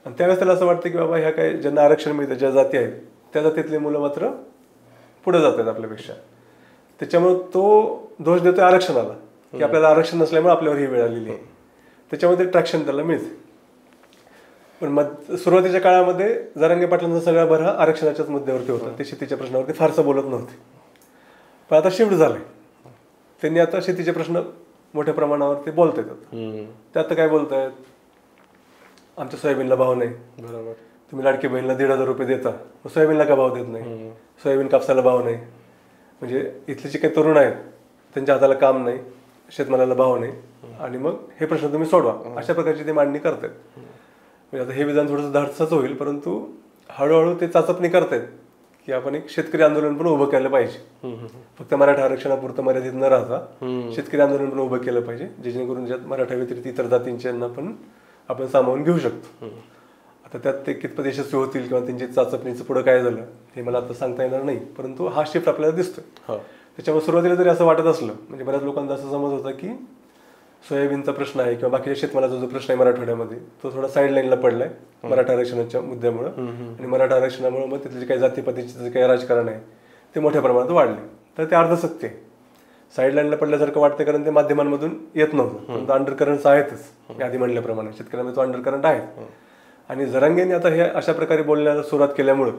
आणि त्यावेळेस त्याला असं वाटतं की बाबा ह्या काही ज्यांना आरक्षण मिळतं ज्या जाती आहेत त्या जातीतले मुलं मात्र पुढे जात आहेत आपल्यापेक्षा. त्याच्यामुळे तो दोष देतोय आरक्षणाला. की आपल्याला आरक्षण नसल्यामुळे आपल्यावर ही वेळ आलेली आहे. त्याच्यामध्ये ट्रॅक्शन त्याला मिळते पण मग सुरुवातीच्या काळामध्ये जरांगे पाटलांचा सगळा भर हा आरक्षणाच्याच मुद्द्यावरती होता. ते शेतीच्या प्रश्नावरती फारसं बोलत नव्हते. पण आता शिफ्ट झाले. त्यांनी आता शेतीचे प्रश्न मोठ्या प्रमाणावरती बोलत येतात ते आता काय बोलतायत? आमच्या सोयाबीनला भाव नाही. बरोबर. तुम्ही लाडकी बहिणीला दीड हजार रुपये देता. मग सोयाबीनला का भाव देत नाही? सोयाबीन कापसाला भाव नाही. म्हणजे इथले जे काही तरुण आहेत त्यांच्या हाताला काम नाही शेतमालाला भाव नाही. आणि मग हे प्रश्न तुम्ही सोडवा. अशा प्रकारची ते मांडणी करतायत. म्हणजे आता हे विधान थोडंसं धाडसाच होईल परंतु हळूहळू ते चाचपणी करतायत की आपण एक शेतकरी आंदोलन पण उभं केलं पाहिजे. फक्त मराठा आरक्षणापुरतं मर्यादित न राहता शेतकरी आंदोलन पण उभं केलं पाहिजे जेणेकरून ज्यात मराठा व्यतिरिक्त इतर जातींच्यांना पण आपण सामावून घेऊ शकतो. आता त्यात ते कितपत यशस्वी होतील किंवा त्यांची चाचपणीचं पुढं काय झालं हे मला आता सांगता येणार नाही परंतु हा शिफ्ट आपल्याला दिसतोय. हो. त्याच्यामुळे सुरुवातीला जरी असं वाटत असलं म्हणजे बऱ्याच लोकांचा असं समज होता की सोयाबीनचा प्रश्न आहे किंवा बाकीच्या शेतमालाचा जो प्रश्न आहे मराठवाड्यामध्ये तो थोडा साईड लाईनला पडलाय मराठा आरक्षणाच्या मुद्द्यामुळं. आणि मराठा आरक्षणामुळे मग तिथले जे काही जातीपातीचे जे काही राजकारण आहे ते मोठ्या प्रमाणात वाढले. तर ते अर्धसत्य आहे. साईडलाईनला पडल्यासारखं वाटतं कारण ते माध्यमांमधून येत नव्हतं. अंडर करंट्स आहेतच आधी म्हणल्याप्रमाणे. शेतकऱ्यांमध्ये तो अंडर करंट आहे आणि जरांगेने आता हे अशा प्रकारे बोलण्याला सुरुवात केल्यामुळं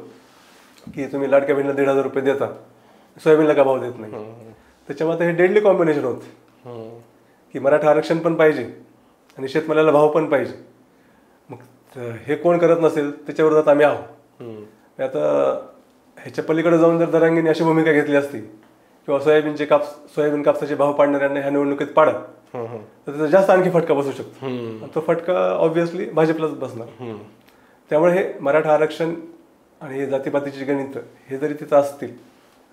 की तुम्ही लाडक्या बहिणीला दीड हजार रुपये देता सोयाबीनला का भाव देत नाही. त्याच्यामुळे हे डेडली कॉम्बिनेशन होते. की मराठा आरक्षण पण पाहिजे आणि शेतमालाला भाव पण पाहिजे. मग हे कोण करत नसेल त्याच्या विरोधात आम्ही आहोत. म्हणजे आता ह्याच्या पलीकडे जाऊन जर दरांगीने अशी भूमिका घेतली असती किंवा सोयाबीनचे काप सोयाबीन कापसाचे भाव पाडणाऱ्यांना ह्या निवडणुकीत पाडा तर त्याचा जास्त आणखी फटका बसू शकतो. तो फटका ऑब्व्हियसली भाजपलाच बसणार. त्यामुळे हे मराठा आरक्षण आणि हे जातीपातीची गणित हे जरी तिथं असतील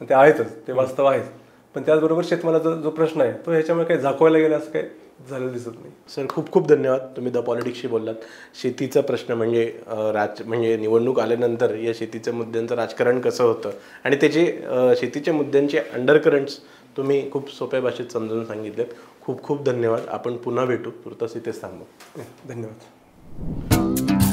आणि ते आहेतच ते वास्तव आहेत पण त्याचबरोबर शेतमालाचा जो प्रश्न आहे तो ह्याच्यामुळे काही झाकवायला गेला असं काही झालेलं दिसत नाही. सर खूप खूप धन्यवाद. तुम्ही द पॉलिटिक्सशी बोललात. शेतीचा प्रश्न म्हणजे राज म्हणजे निवडणूक आल्यानंतर या शेतीच्या मुद्द्यांचं राजकारण कसं होतं? आणि त्याचे शेतीच्या मुद्द्यांचे अंडरकरंट्स तुम्ही खूप सोप्या भाषेत समजून सांगितलेत. खूप खूप धन्यवाद. आपण पुन्हा भेटू. तुर्तास इथेच थांबू. धन्यवाद.